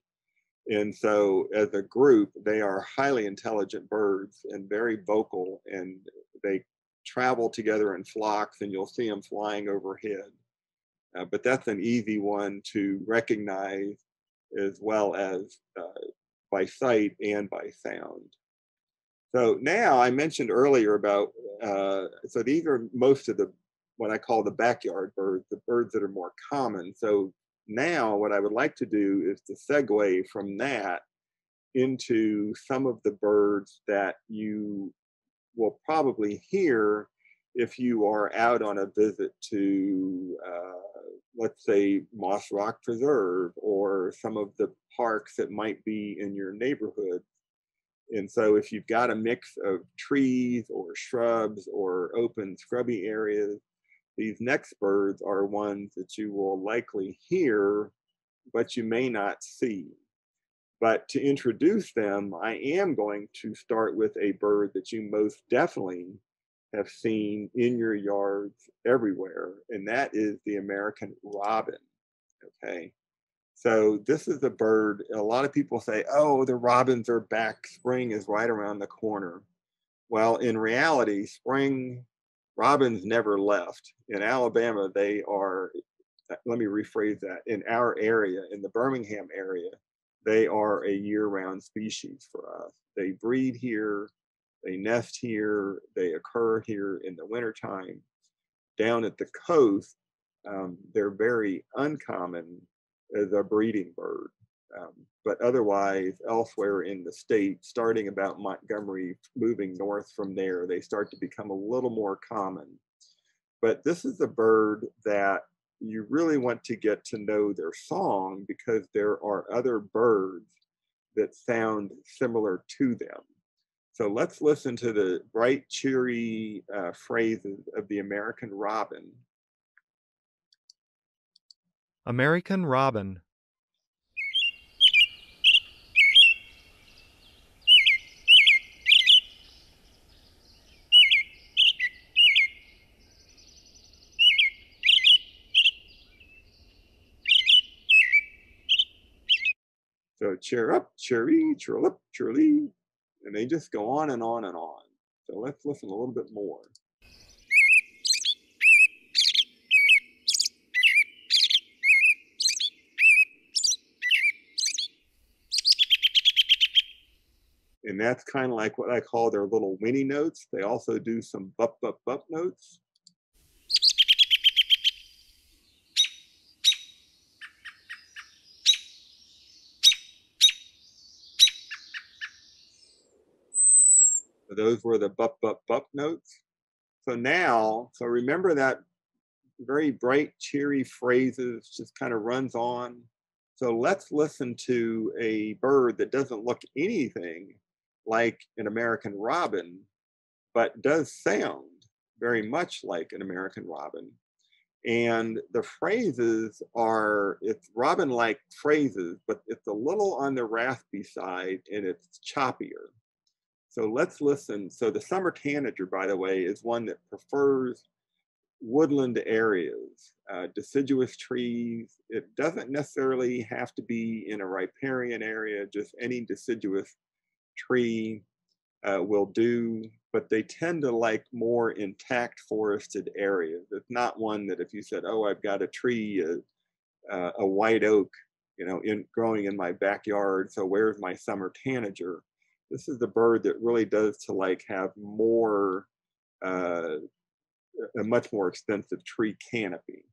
And so as a group, they are highly intelligent birds and very vocal and they travel together in flocks and you'll see them flying overhead. Uh, but that's an easy one to recognize as well as uh, by sight and by sound. So now I mentioned earlier about, uh, so these are most of the, what I call the backyard birds, the birds that are more common. So now what I would like to do is to segue from that into some of the birds that you will probably hear if you are out on a visit to, uh, let's say, Moss Rock Preserve or some of the parks that might be in your neighborhood. And so if you've got a mix of trees or shrubs or open scrubby areas, these next birds are ones that you will likely hear, but you may not see. But to introduce them, I am going to start with a bird that you most definitely have seen in your yards everywhere, and that is the American robin. Okay. So this is a bird, a lot of people say, oh, the robins are back. Spring is right around the corner. Well, in reality, spring robins never left. In Alabama, they are, let me rephrase that, in our area, in the Birmingham area, they are a year-round species for us. They breed here, they nest here, they occur here in the wintertime. Down at the coast, um, they're very uncommon as a breeding bird. Um, but otherwise, elsewhere in the state, starting about Montgomery, moving north from there, they start to become a little more common. But this is a bird that you really want to get to know their song because there are other birds that sound similar to them. So let's listen to the bright, cheery uh, phrases of the American robin. American robin. Cheer up, cheery, chirl up, and they just go on and on and on. So let's listen a little bit more. And that's kind of like what I call their little whinny notes. They also do some bup, bup, bup notes. Those were the bup, bup, bup notes. So now, so remember that very bright, cheery phrases just kind of runs on. So let's listen to a bird that doesn't look anything like an American robin, but does sound very much like an American robin. And the phrases are, it's robin like phrases, but it's a little on the raspy side and it's choppier. So let's listen. So the summer tanager, by the way, is one that prefers woodland areas, uh, deciduous trees. It doesn't necessarily have to be in a riparian area, just any deciduous tree uh, will do, but they tend to like more intact forested areas. It's not one that if you said, oh, I've got a tree, a white oak, you know, in growing in my backyard, so where's my summer tanager? This is the bird that really does to like have more, uh, a much more extensive tree canopy.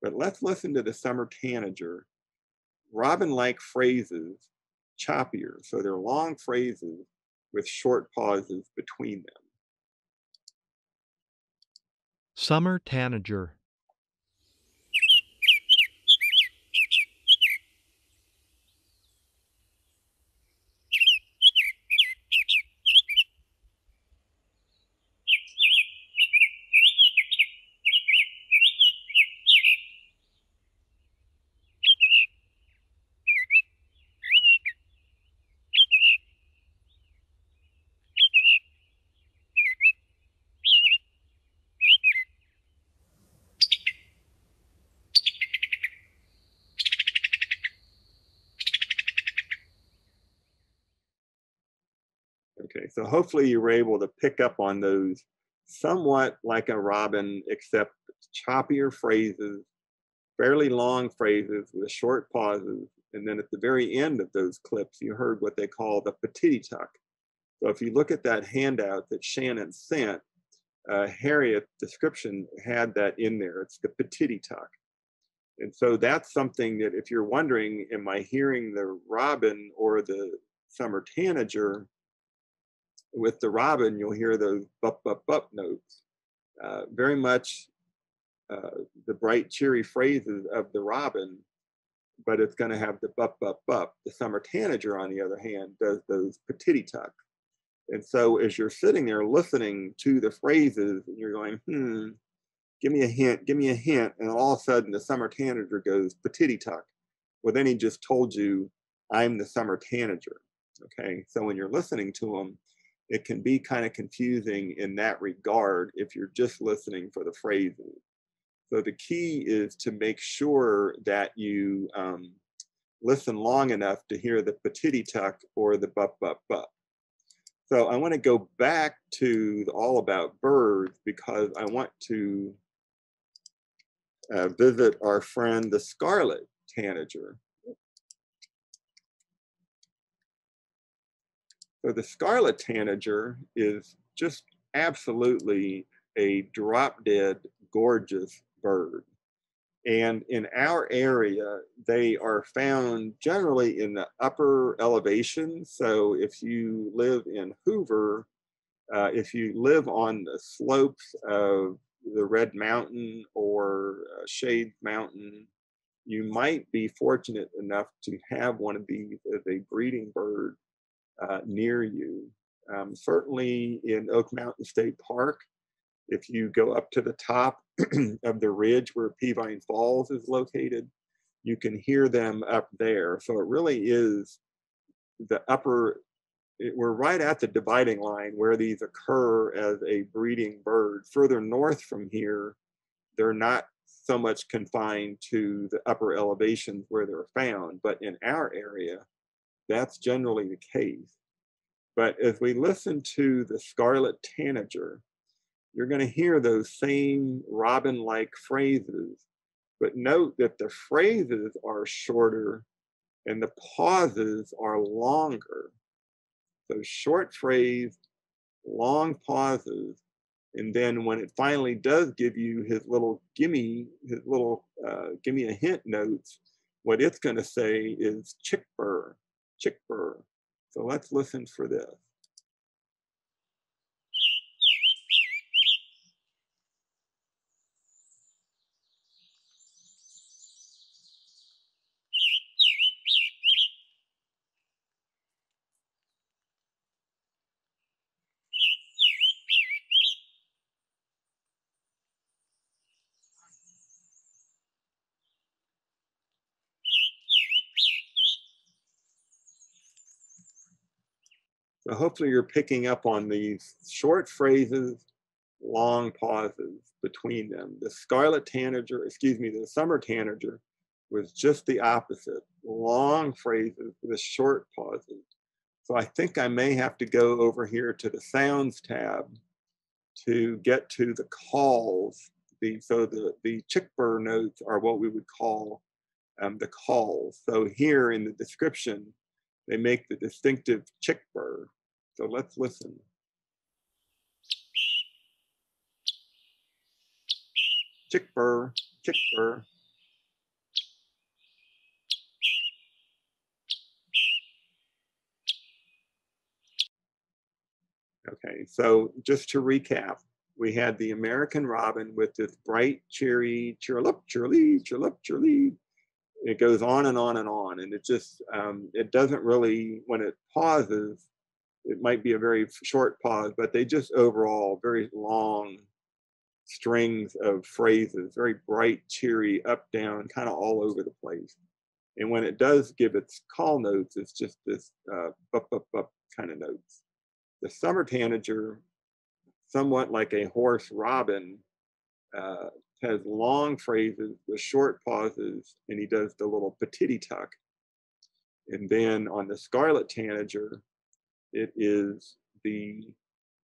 But let's listen to the summer tanager. Robin-like phrases, choppier, so they're long phrases with short pauses between them. Summer tanager. Okay, so hopefully you were able to pick up on those somewhat like a robin, except choppier phrases, fairly long phrases with short pauses. And then at the very end of those clips, you heard what they call the tuck. So if you look at that handout that Shannon sent, uh, Harriet's description had that in there. It's the tuck. And so that's something that if you're wondering, am I hearing the robin or the summer tanager? With the robin, you'll hear those bup, bup, bup notes. Uh, very much uh, the bright, cheery phrases of the robin, but it's going to have the bup, bup, bup. The summer tanager, on the other hand, does those tuck. And so as you're sitting there listening to the phrases, and you're going, hmm, give me a hint, give me a hint. And all of a sudden the summer tanager goes patitty tuck. Well, then he just told you, I'm the summer tanager. Okay. So when you're listening to him, it can be kind of confusing in that regard if you're just listening for the phrases. So the key is to make sure that you um, listen long enough to hear the patiti tuck or the bup bup bup. So I want to go back to all about birds because I want to uh, visit our friend the scarlet tanager. So the scarlet tanager is just absolutely a drop dead gorgeous bird. And in our area, they are found generally in the upper elevations. So if you live in Hoover, uh, if you live on the slopes of the Red Mountain or uh, Shade Mountain, you might be fortunate enough to have one of these as a breeding bird uh, near you. Um, certainly in Oak Mountain State Park, if you go up to the top of the ridge where Peavine Falls is located, you can hear them up there. So it really is the upper, it, we're right at the dividing line where these occur as a breeding bird. Further north from here, they're not so much confined to the upper elevations where they're found, but in our area, that's generally the case. But as we listen to the Scarlet Tanager, you're going to hear those same robin like phrases. But note that the phrases are shorter and the pauses are longer. So short phrase, long pauses. And then when it finally does give you his little gimme, his little uh, give me a hint notes, what it's going to say is chick burr, chick burr. So let's listen for this. So hopefully you're picking up on these short phrases, long pauses between them. The scarlet tanager, excuse me, the summer tanager was just the opposite. Long phrases with short pauses. So I think I may have to go over here to the sounds tab to get to the calls. The, so the, the chickbur notes are what we would call um, the calls. So here in the description, they make the distinctive chickbur. So let's listen. Chickbur, chickbur. Okay, so just to recap, we had the American robin with this bright, cheery, chirlup, chirly, chirlup, chirly. It goes on and on and on, and it just um, it doesn't really when it pauses. It might be a very short pause, but they just overall very long strings of phrases, very bright, cheery, up, down, kind of all over the place. And when it does give its call notes, it's just this uh, bup, bup, bup kind of notes. The summer tanager, somewhat like a hoarse robin, uh, has long phrases with short pauses, and he does the little patiti tuck. And then on the scarlet tanager, it is the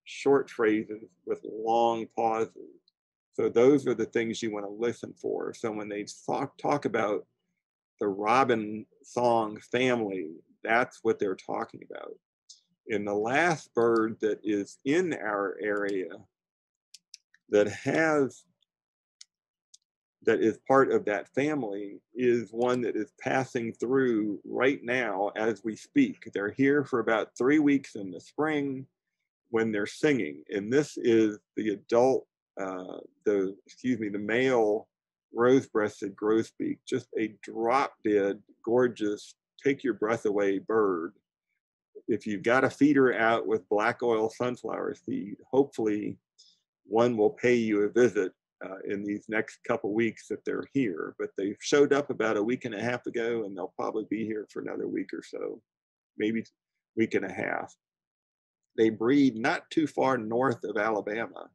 short phrases with long pauses. So those are the things you want to listen for. So when they talk, talk about the robin song family, that's what they're talking about. And the last bird that is in our area that has that is part of that family is one that is passing through right now as we speak. They're here for about three weeks in the spring when they're singing. And this is the adult, uh, the, excuse me, the male rose-breasted grosbeak, just a drop dead, gorgeous, take your breath away bird. If you've got a feeder out with black oil sunflower seed, hopefully one will pay you a visit uh, in these next couple weeks that they're here. But they showed up about a week and a half ago, and they'll probably be here for another week or so, maybe week and a half. They breed not too far north of Alabama,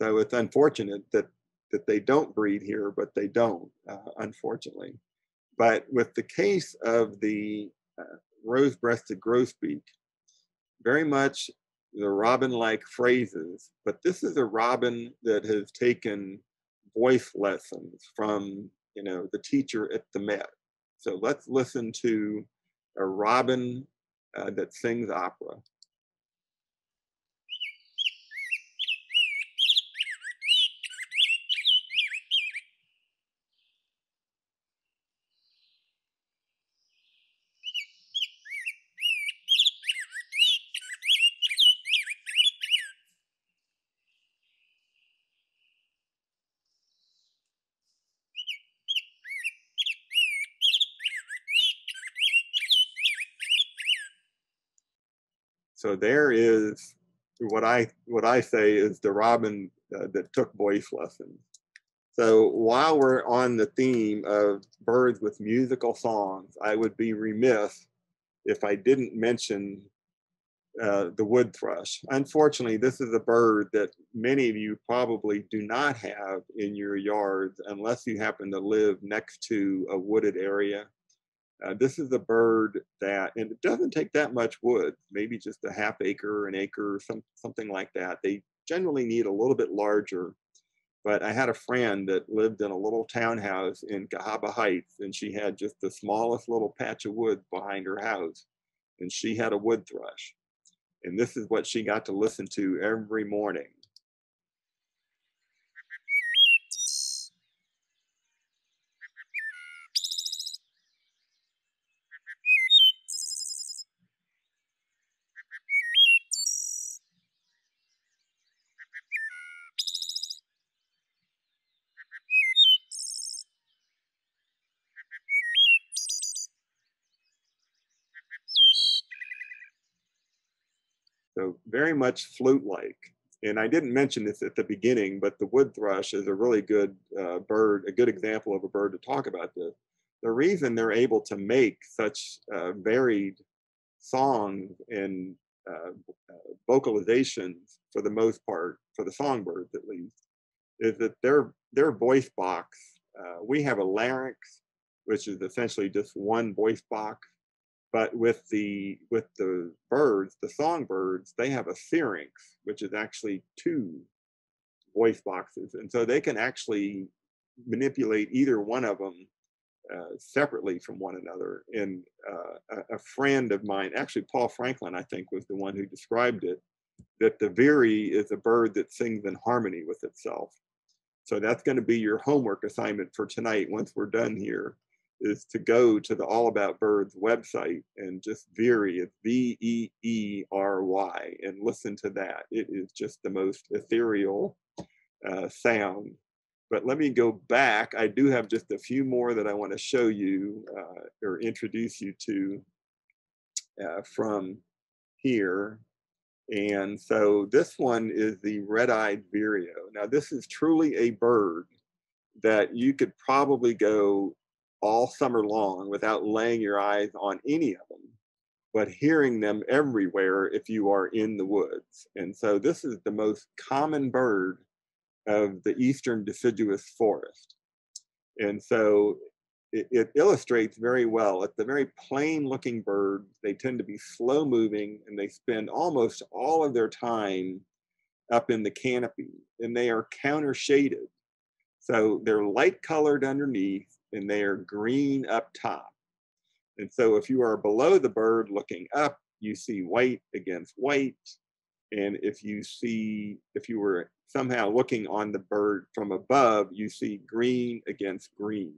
so it's unfortunate that that they don't breed here, but they don't, uh, unfortunately. But with the case of the uh, rose-breasted grosbeak, very much the robin-like phrases, but this is a robin that has taken voice lessons from, you know, the teacher at the Met. So let's listen to a robin uh, that sings opera. So there is what I what I say is the robin uh, that took voice lessons. So while we're on the theme of birds with musical songs, I would be remiss if I didn't mention uh, the wood thrush. Unfortunately, this is a bird that many of you probably do not have in your yards unless you happen to live next to a wooded area uh, this is a bird that, and it doesn't take that much wood, maybe just a half acre, an acre, some, something like that. They generally need a little bit larger. But I had a friend that lived in a little townhouse in Cahaba Heights, and she had just the smallest little patch of wood behind her house, and she had a wood thrush. And this is what she got to listen to every morning. So very much flute-like. And I didn't mention this at the beginning, but the wood thrush is a really good uh, bird, a good example of a bird to talk about this. The reason they're able to make such uh, varied songs and uh, uh, vocalizations for the most part, for the songbirds at least, is that their their voice box. Uh, we have a larynx, which is essentially just one voice box, but with the with the birds, the songbirds, they have a syrinx, which is actually two voice boxes, and so they can actually manipulate either one of them uh, separately from one another. And uh, a, a friend of mine, actually Paul Franklin, I think, was the one who described it, that the veery is a bird that sings in harmony with itself. So that's going to be your homework assignment for tonight. Once we're done here, is to go to the All About Birds website and just veery, it's V E E R Y, and listen to that. It is just the most ethereal uh, sound but let me go back. I do have just a few more that I want to show you uh, or introduce you to uh, from here. And so this one is the red-eyed vireo. Now this is truly a bird that you could probably go all summer long without laying your eyes on any of them, but hearing them everywhere if you are in the woods. And so this is the most common bird of the eastern deciduous forest. And so it, it, illustrates very well. It's a very plain looking bird. They tend to be slow moving and they spend almost all of their time up in the canopy and they are counter shaded. So they're light colored underneath and they are green up top. And so if you are below the bird looking up, you see white against white. And if you see, if you were somehow looking on the bird from above, you see green against green.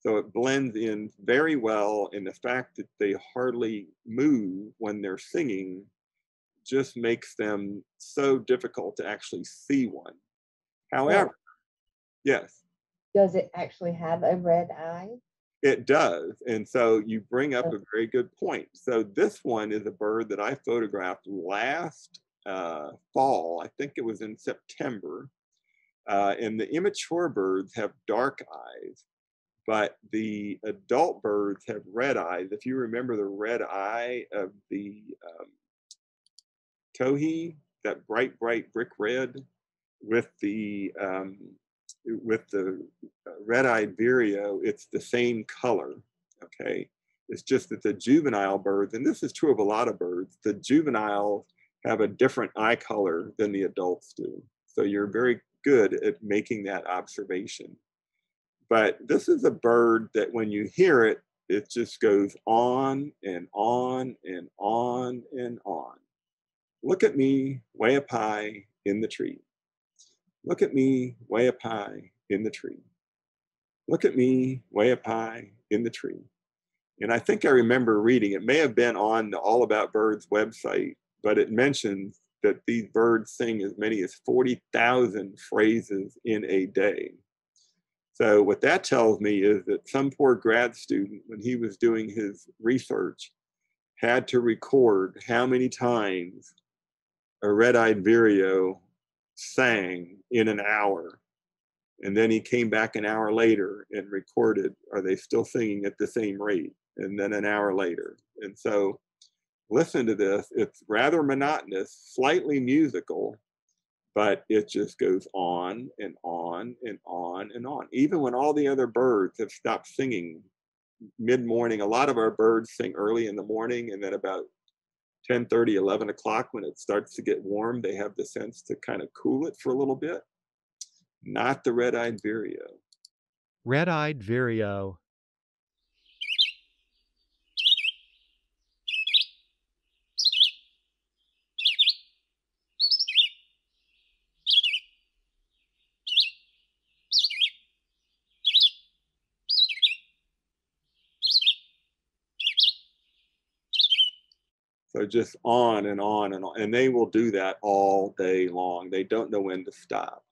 So it blends in very well. And the fact that they hardly move when they're singing just makes them so difficult to actually see one. However, yes. Does it actually have a red eye? It does. And so you bring up a very good point. So this one is a bird that I photographed last uh, fall. I think it was in September. Uh, and the immature birds have dark eyes, but the adult birds have red eyes. If you remember the red eye of the um, towhee, that bright, bright brick red with the um, with the uh, red-eyed vireo, it's the same color. Okay, it's just that the juvenile birds, and this is true of a lot of birds, the juveniles have a different eye color than the adults do. So you're very good at making that observation. But this is a bird that when you hear it, it just goes on and on and on and on. Look at me way up high in the tree. Look at me way up high in the tree. Look at me way up high in the tree. And I think I remember reading, it may have been on the All About Birds website, but it mentions that these birds sing as many as 40,000 phrases in a day. So what that tells me is that some poor grad student, when he was doing his research, had to record how many times a red-eyed vireo sang in an hour. And then he came back an hour later and recorded, are they still singing at the same rate? And then an hour later. And so listen to this. It's rather monotonous, slightly musical, but it just goes on and on and on and on. Even when all the other birds have stopped singing mid-morning, a lot of our birds sing early in the morning and then about 10 30 11 o'clock when it starts to get warm they have the sense to kind of cool it for a little bit. Not the red-eyed vireo. Red-eyed vireo So just on and on and on. And they will do that all day long. They don't know when to stop.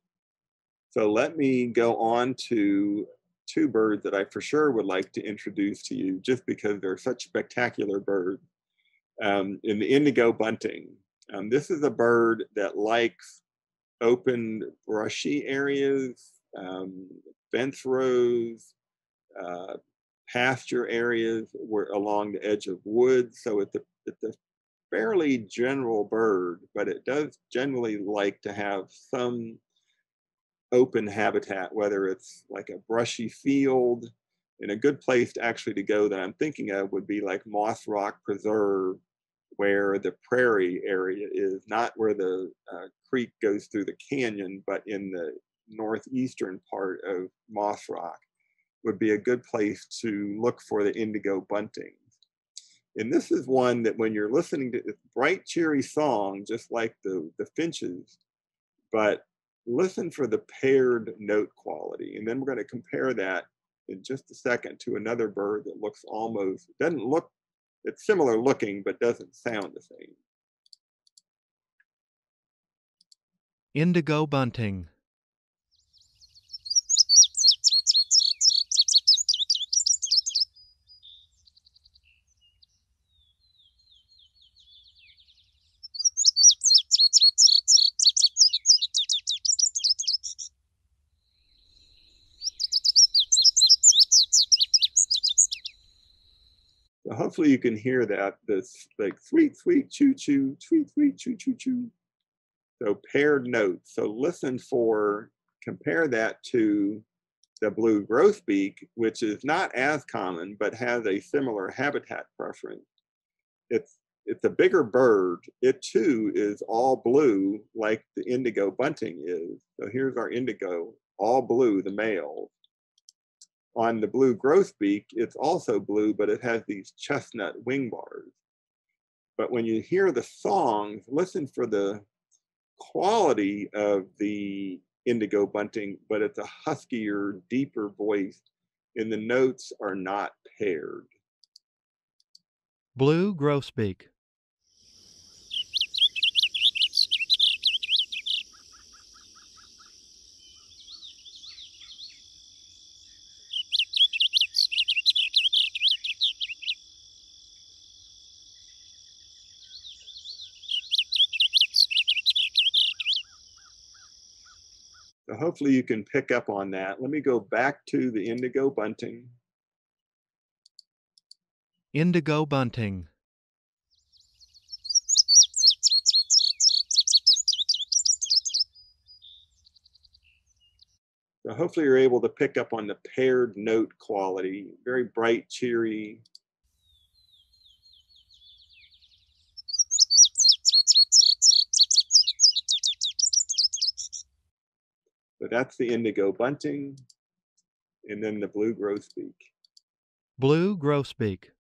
So let me go on to two birds that I for sure would like to introduce to you just because they're such spectacular birds. Um, in the indigo bunting, um, this is a bird that likes open brushy areas, um, fence rows, uh, pasture areas where along the edge of woods. So at the, at the fairly general bird, but it does generally like to have some open habitat, whether it's like a brushy field. And a good place to actually to go that I'm thinking of would be like Moss Rock Preserve, where the prairie area is, not where the uh, creek goes through the canyon, but in the northeastern part of Moss Rock would be a good place to look for the indigo buntings. And this is one that when you're listening to this bright, cheery song, just like the, the finches, but listen for the paired note quality. And then we're going to compare that in just a second to another bird that looks almost, doesn't look, it's similar looking, but doesn't sound the same. Indigo bunting. Hopefully you can hear that, this like sweet, sweet, choo choo, sweet, sweet, choo choo choo. So paired notes. So listen for, compare that to the blue grosbeak, which is not as common, but has a similar habitat preference. It's, it's a bigger bird. It too is all blue like the indigo bunting is. So here's our indigo, all blue, the male. On the blue grosbeak, it's also blue, but it has these chestnut wing bars. But when you hear the songs, listen for the quality of the indigo bunting, but it's a huskier, deeper voice, and the notes are not paired. Blue grosbeak. Hopefully you can pick up on that. Let me go back to the indigo bunting. Indigo bunting. So hopefully you're able to pick up on the paired note quality, very bright, cheery. That's the indigo bunting and then the blue grosbeak. Blue grosbeak.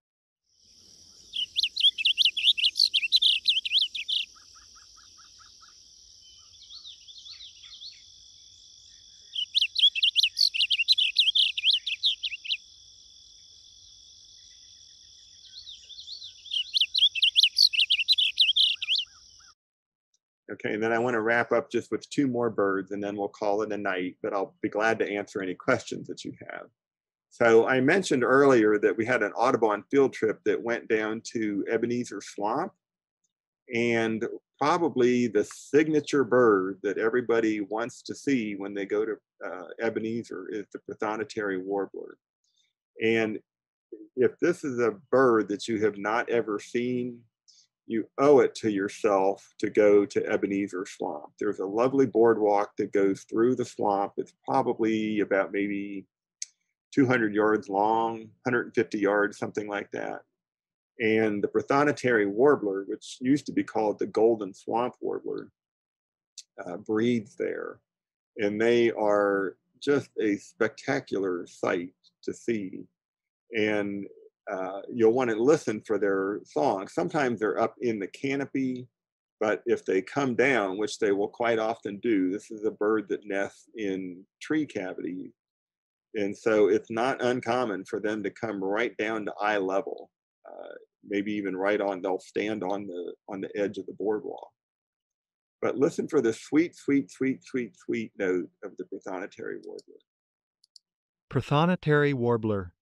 Okay, and then I want to wrap up just with two more birds and then we'll call it a night, but I'll be glad to answer any questions that you have. So I mentioned earlier that we had an Audubon field trip that went down to Ebenezer Swamp and probably the signature bird that everybody wants to see when they go to uh, Ebenezer is the Prothonotary warbler. And if this is a bird that you have not ever seen, you owe it to yourself to go to Ebenezer Swamp. There's a lovely boardwalk that goes through the swamp. It's probably about maybe 200 yards long, 150 yards, something like that. And the Prothonotary warbler, which used to be called the golden swamp warbler, uh, breeds there. And they are just a spectacular sight to see. And uh, you'll want to listen for their songs. Sometimes they're up in the canopy, but if they come down, which they will quite often do, this is a bird that nests in tree cavities. And so it's not uncommon for them to come right down to eye level, uh, maybe even right on, they'll stand on the, on the edge of the boardwalk. But listen for the sweet, sweet, sweet, sweet, sweet note of the Prothonotary warbler. Prothonotary warbler.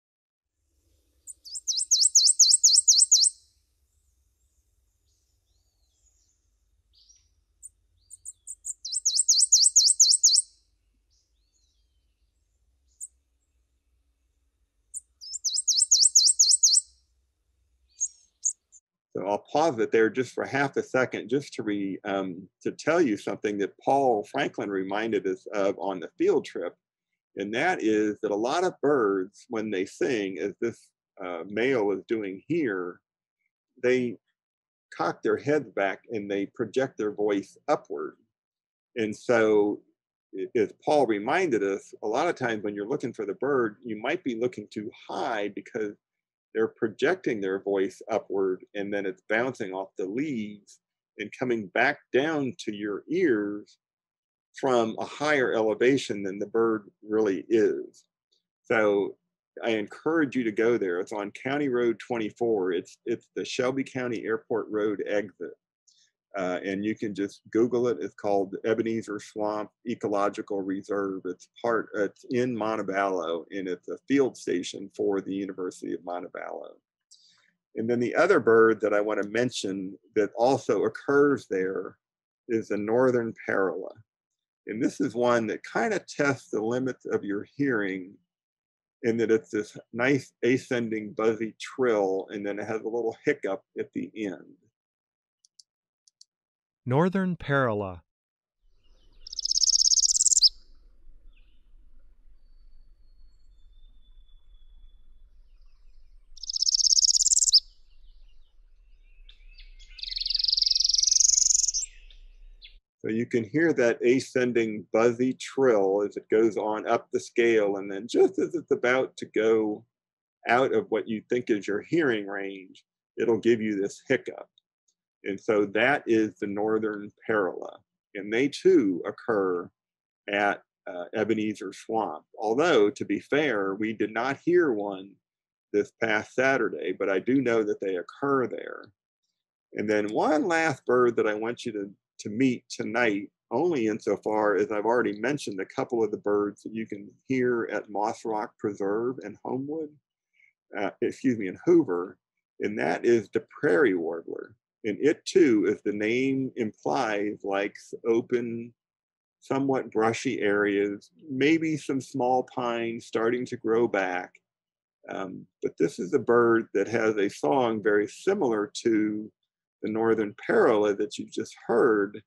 I'll pause it there just for half a second, just to re, um, to tell you something that Paul Franklin reminded us of on the field trip, and that is that a lot of birds, when they sing, as this uh, male is doing here, they cock their heads back and they project their voice upward. And so, as Paul reminded us, a lot of times when you're looking for the bird, you might be looking too high because they're projecting their voice upward and then it's bouncing off the leaves and coming back down to your ears from a higher elevation than the bird really is. So I encourage you to go there. It's on County Road 24. It's it's the Shelby County Airport Road exit. Uh, and you can just Google it. It's called Ebenezer Swamp Ecological Reserve. It's part, it's in Montevallo, and it's a field station for the University of Montevallo. And then the other bird that I want to mention that also occurs there is the northern parula. And this is one that kind of tests the limits of your hearing in that it's this nice ascending buzzy trill, and then it has a little hiccup at the end. Northern Parula. So you can hear that ascending buzzy trill as it goes on up the scale. And then just as it's about to go out of what you think is your hearing range, it'll give you this hiccup. And so that is the northern parula. And they too occur at uh, Ebenezer Swamp. Although, to be fair, we did not hear one this past Saturday, but I do know that they occur there. And then one last bird that I want you to, to meet tonight, only insofar as I've already mentioned a couple of the birds that you can hear at Moss Rock Preserve and Homewood, uh, excuse me, in Hoover, and that is the prairie warbler. And it too, as the name implies, likes open, somewhat brushy areas, maybe some small pines starting to grow back. Um, but this is a bird that has a song very similar to the northern parula that you just heard,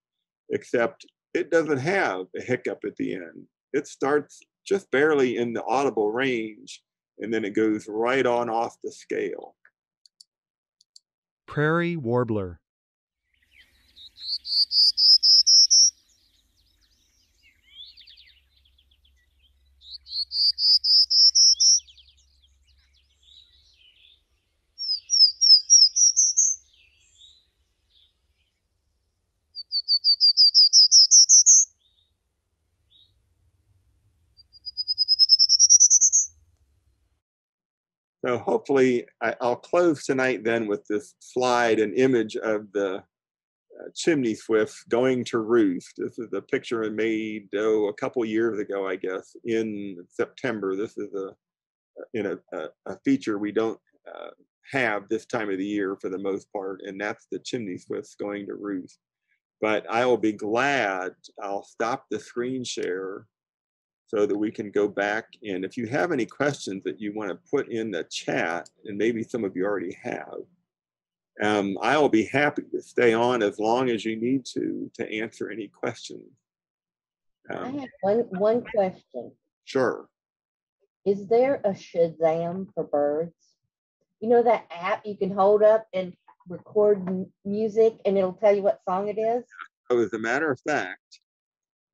except it doesn't have a hiccup at the end. It starts just barely in the audible range, and then it goes right on off the scale. Prairie Warbler. So hopefully, I, I'll close tonight then with this slide, and image of the uh, chimney swift going to roost. This is a picture I made oh, a couple years ago, I guess, in September. This is a in a, a, a feature we don't uh, have this time of the year for the most part, and that's the chimney swifts going to roost. But I will be glad. I'll stop the screen share so that we can go back and if you have any questions that you want to put in the chat, and maybe some of you already have, um, I'll be happy to stay on as long as you need to to answer any questions. I Um, have one, one question. sure. Is there a Shazam for birds? You know that app you can hold up and record music and it'll tell you what song it is? So as a matter of fact,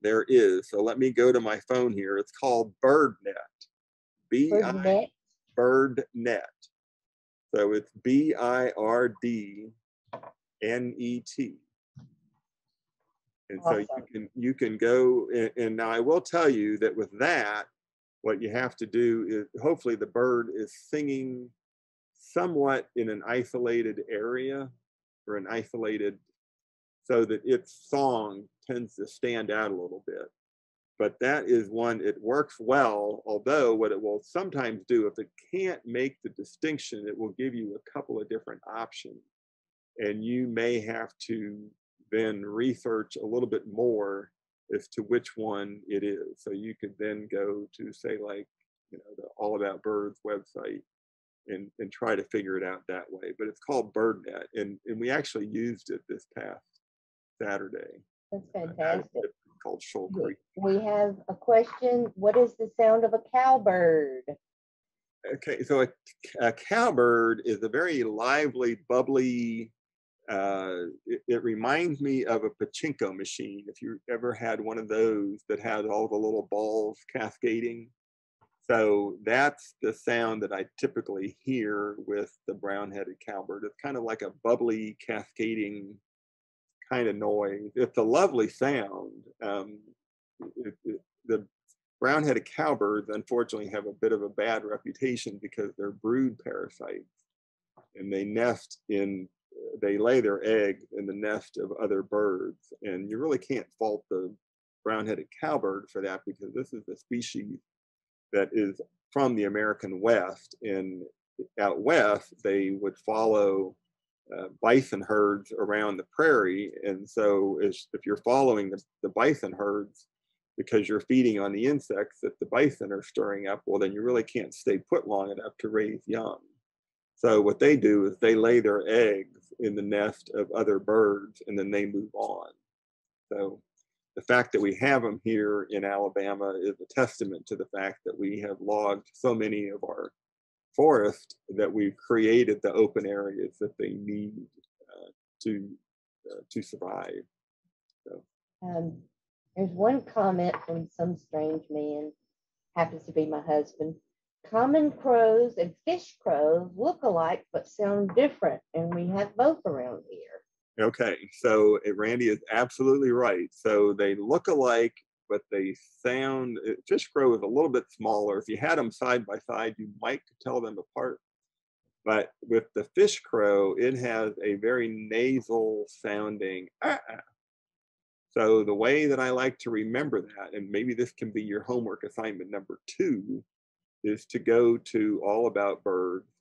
there is. So let me go to my phone here. It's called BirdNet. B I BirdNet? So it's B I R D N E T. And so you can you can go and, and now I will tell you that with that, what you have to do is hopefully the bird is singing somewhat in an isolated area or an isolated so that its song tends to stand out a little bit. But that is one, it works well, although what it will sometimes do, if it can't make the distinction, it will give you a couple of different options. And you may have to then research a little bit more as to which one it is. So you could then go to say like, you know, the All About Birds website and, and try to figure it out that way. But it's called BirdNet, and, and we actually used it this past Saturday. That's fantastic. Called Shoal We- Creek. We have a question. What is the sound of a cowbird? Okay, so a, a cowbird is a very lively, bubbly. Uh, it, it reminds me of a pachinko machine. If you ever had one of those that had all the little balls cascading, so that's the sound that I typically hear with the brown-headed cowbird. It's kind of like a bubbly, cascading kind of annoying. It's a lovely sound. Um, it- it- the brown-headed cowbirds unfortunately have a bit of a bad reputation because they're brood parasites and they nest in they lay their eggs in the nest of other birds and you really can't fault the brown-headed cowbird for that because this is a species that is from the american west and out west they would follow uh, bison herds around the prairie and so as, if you're following the, the bison herds because you're feeding on the insects that the bison are stirring up, well, then you really can't stay put long enough to raise young. So what they do is they lay their eggs in the nest of other birds and then they move on. So the fact that we have them here in Alabama is a testament to the fact that we have logged so many of our forests that we've created the open areas that they need uh, to uh, to survive. Um, there's one comment from some strange man, happens to be my husband. Common crows and fish crows look alike but sound different, and we have both around here. Okay, so uh, Randy is absolutely right. So they look alike, but they sound. Fish crow is a little bit smaller. If you had them side by side, you might tell them apart. But with the fish crow, it has a very nasal sounding. "ah, ah." So the way that I like to remember that, and maybe this can be your homework assignment number two, is to go to All About Birds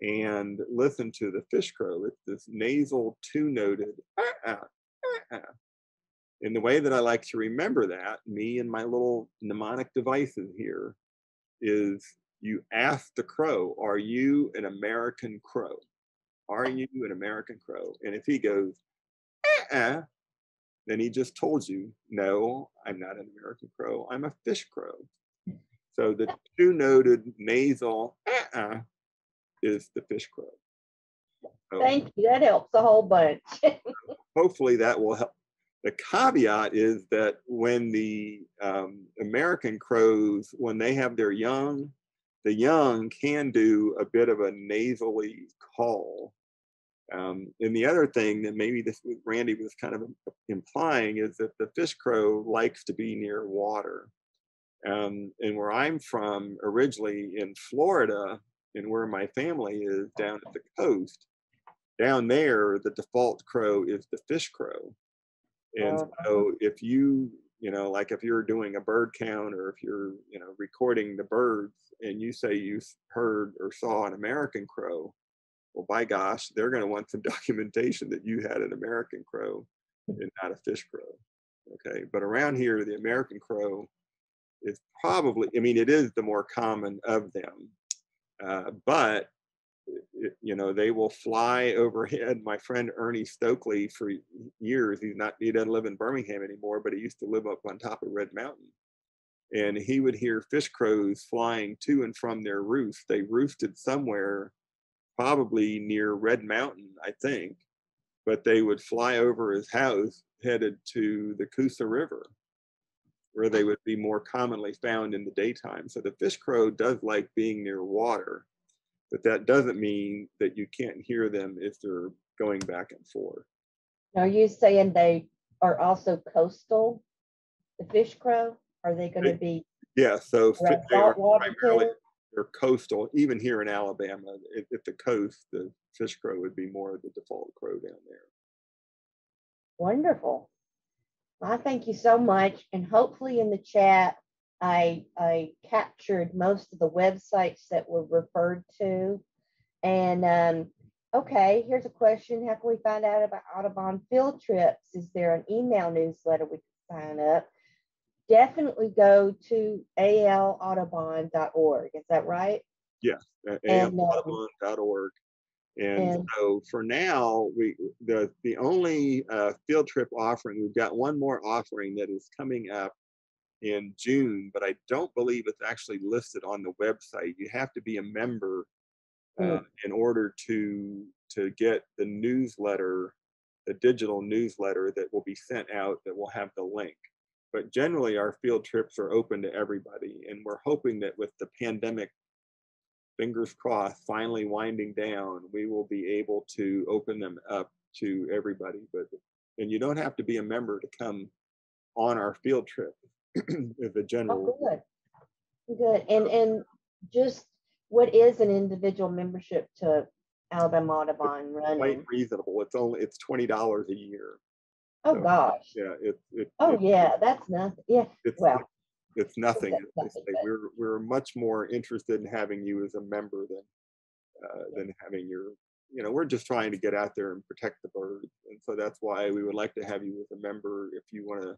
and listen to the fish crow. It's this nasal two-noted "ah, ah, ah, ah." And the way that I like to remember that, me and my little mnemonic devices here, is you ask the crow, "Are you an American crow? Are you an American crow?" And if he goes, "Ah, ah," then he just told you, "No, I'm not an American crow. I'm a fish crow." So the two-noted nasal "ah, ah," is the fish crow. So Thank you. That helps a whole bunch. hopefully that will help. The caveat is that when the um, American crows, when they have their young, the young can do a bit of a nasally call. Um, and the other thing that maybe this Randy was kind of implying is that the fish crow likes to be near water. Um, and where I'm from originally in Florida, and where my family is down at the coast, down there the default crow is the fish crow. And so if you, you know, like if you're doing a bird count or if you're, you know, recording the birds and you say you heard or saw an American crow, well, by gosh, they're going to want some documentation that you had an American crow and not a fish crow. Okay. But around here, the American crow is probably, I mean, it is the more common of them. Uh, but you know they will fly overhead. My friend ernie stokely for years he's not he doesn't live in birmingham anymore but he used to live up on top of red mountain. And he would hear fish crows flying to and from their roost they roosted somewhere probably near red mountain i think but they would fly over his house headed to the coosa river where they would be more commonly found in the daytime. So the fish crow does like being near water but that doesn't mean that you can't hear them if they're going back and forth. Are you saying they are also coastal? The fish crow? Are they gonna be Yeah, so they are primarily they're coastal. Even here in Alabama, at, at the coast, the fish crow would be more of the default crow down there. Wonderful. I thank you so much. And hopefully in the chat, I, I captured most of the websites that were referred to. And, um, okay, here's a question. How can we find out about Audubon field trips? Is there an email newsletter we can sign up? Definitely go to alaudubon.org. Is that right? uh, And, um, And and- so for now, we the the only uh, field trip offering we've got one more offering that is coming up in June, but I don't believe it's actually listed on the website. You have to be a member uh, in order to to get the newsletter, the digital newsletter that will be sent out that will have the link. But generally, our field trips are open to everybody, and we're hoping that with the pandemic fingers crossed, finally winding down, we will be able to open them up to everybody. But and you don't have to be a member to come on our field trip. A Oh, general, good. Good. And, and just what is an individual membership to Alabama Audubon quite running? reasonable. It's only it's twenty dollars a year. Oh, so, gosh. Yeah, it, it Oh, it- yeah, that's nothing. Yeah, it's well, it's nothing. that's nothing, say. but- We're we're much more interested in having you as a member than uh, than having your you know we're just trying to get out there and protect the birds and so that's why we would like to have you as a member if you want to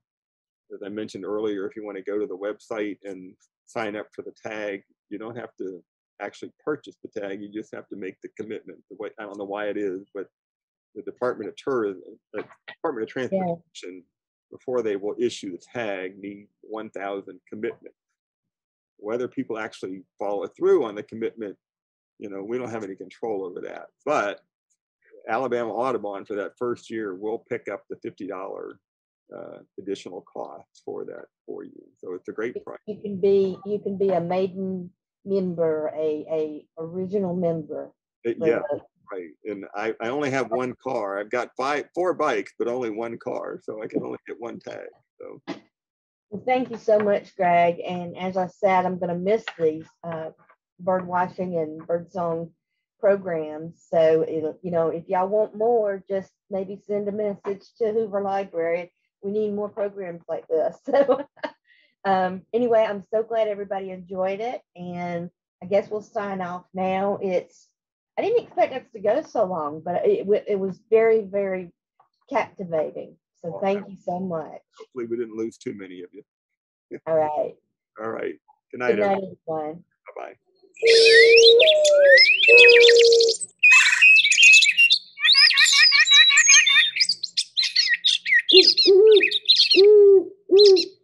as i mentioned earlier if you want to go to the website and sign up for the tag you don't have to actually purchase the tag you just have to make the commitment the way i don't know why it is but the department of tourism the uh, department of transportation before they will issue the tag need 1000 commitment whether people actually follow through on the commitment you know, we don't have any control over that. But Alabama Audubon for that first year will pick up the fifty dollar uh, additional costs for that for you. So it's a great price. you can be, you can be a maiden member, a, a original member. It- yeah, the- right. And I, I only have one car. I've got five, four bikes, but only one car, so I can only get one tag. So Well, thank you so much, Greg. And as I said, I'm gonna miss these uh, bird watching and bird song programs. So, it'll- you know, if y'all want more, just maybe send a message to Hoover Library. We need more programs like this. So, um, anyway, I'm so glad everybody enjoyed it. And I guess we'll sign off now. It's, I didn't expect us to go so long, but it, it was very, very captivating. So thank you so much. hopefully we didn't lose too many of you. All right. All right. Good Good night, night, everyone. everyone. Bye-bye. Ooh, ooh, ooh, ooh.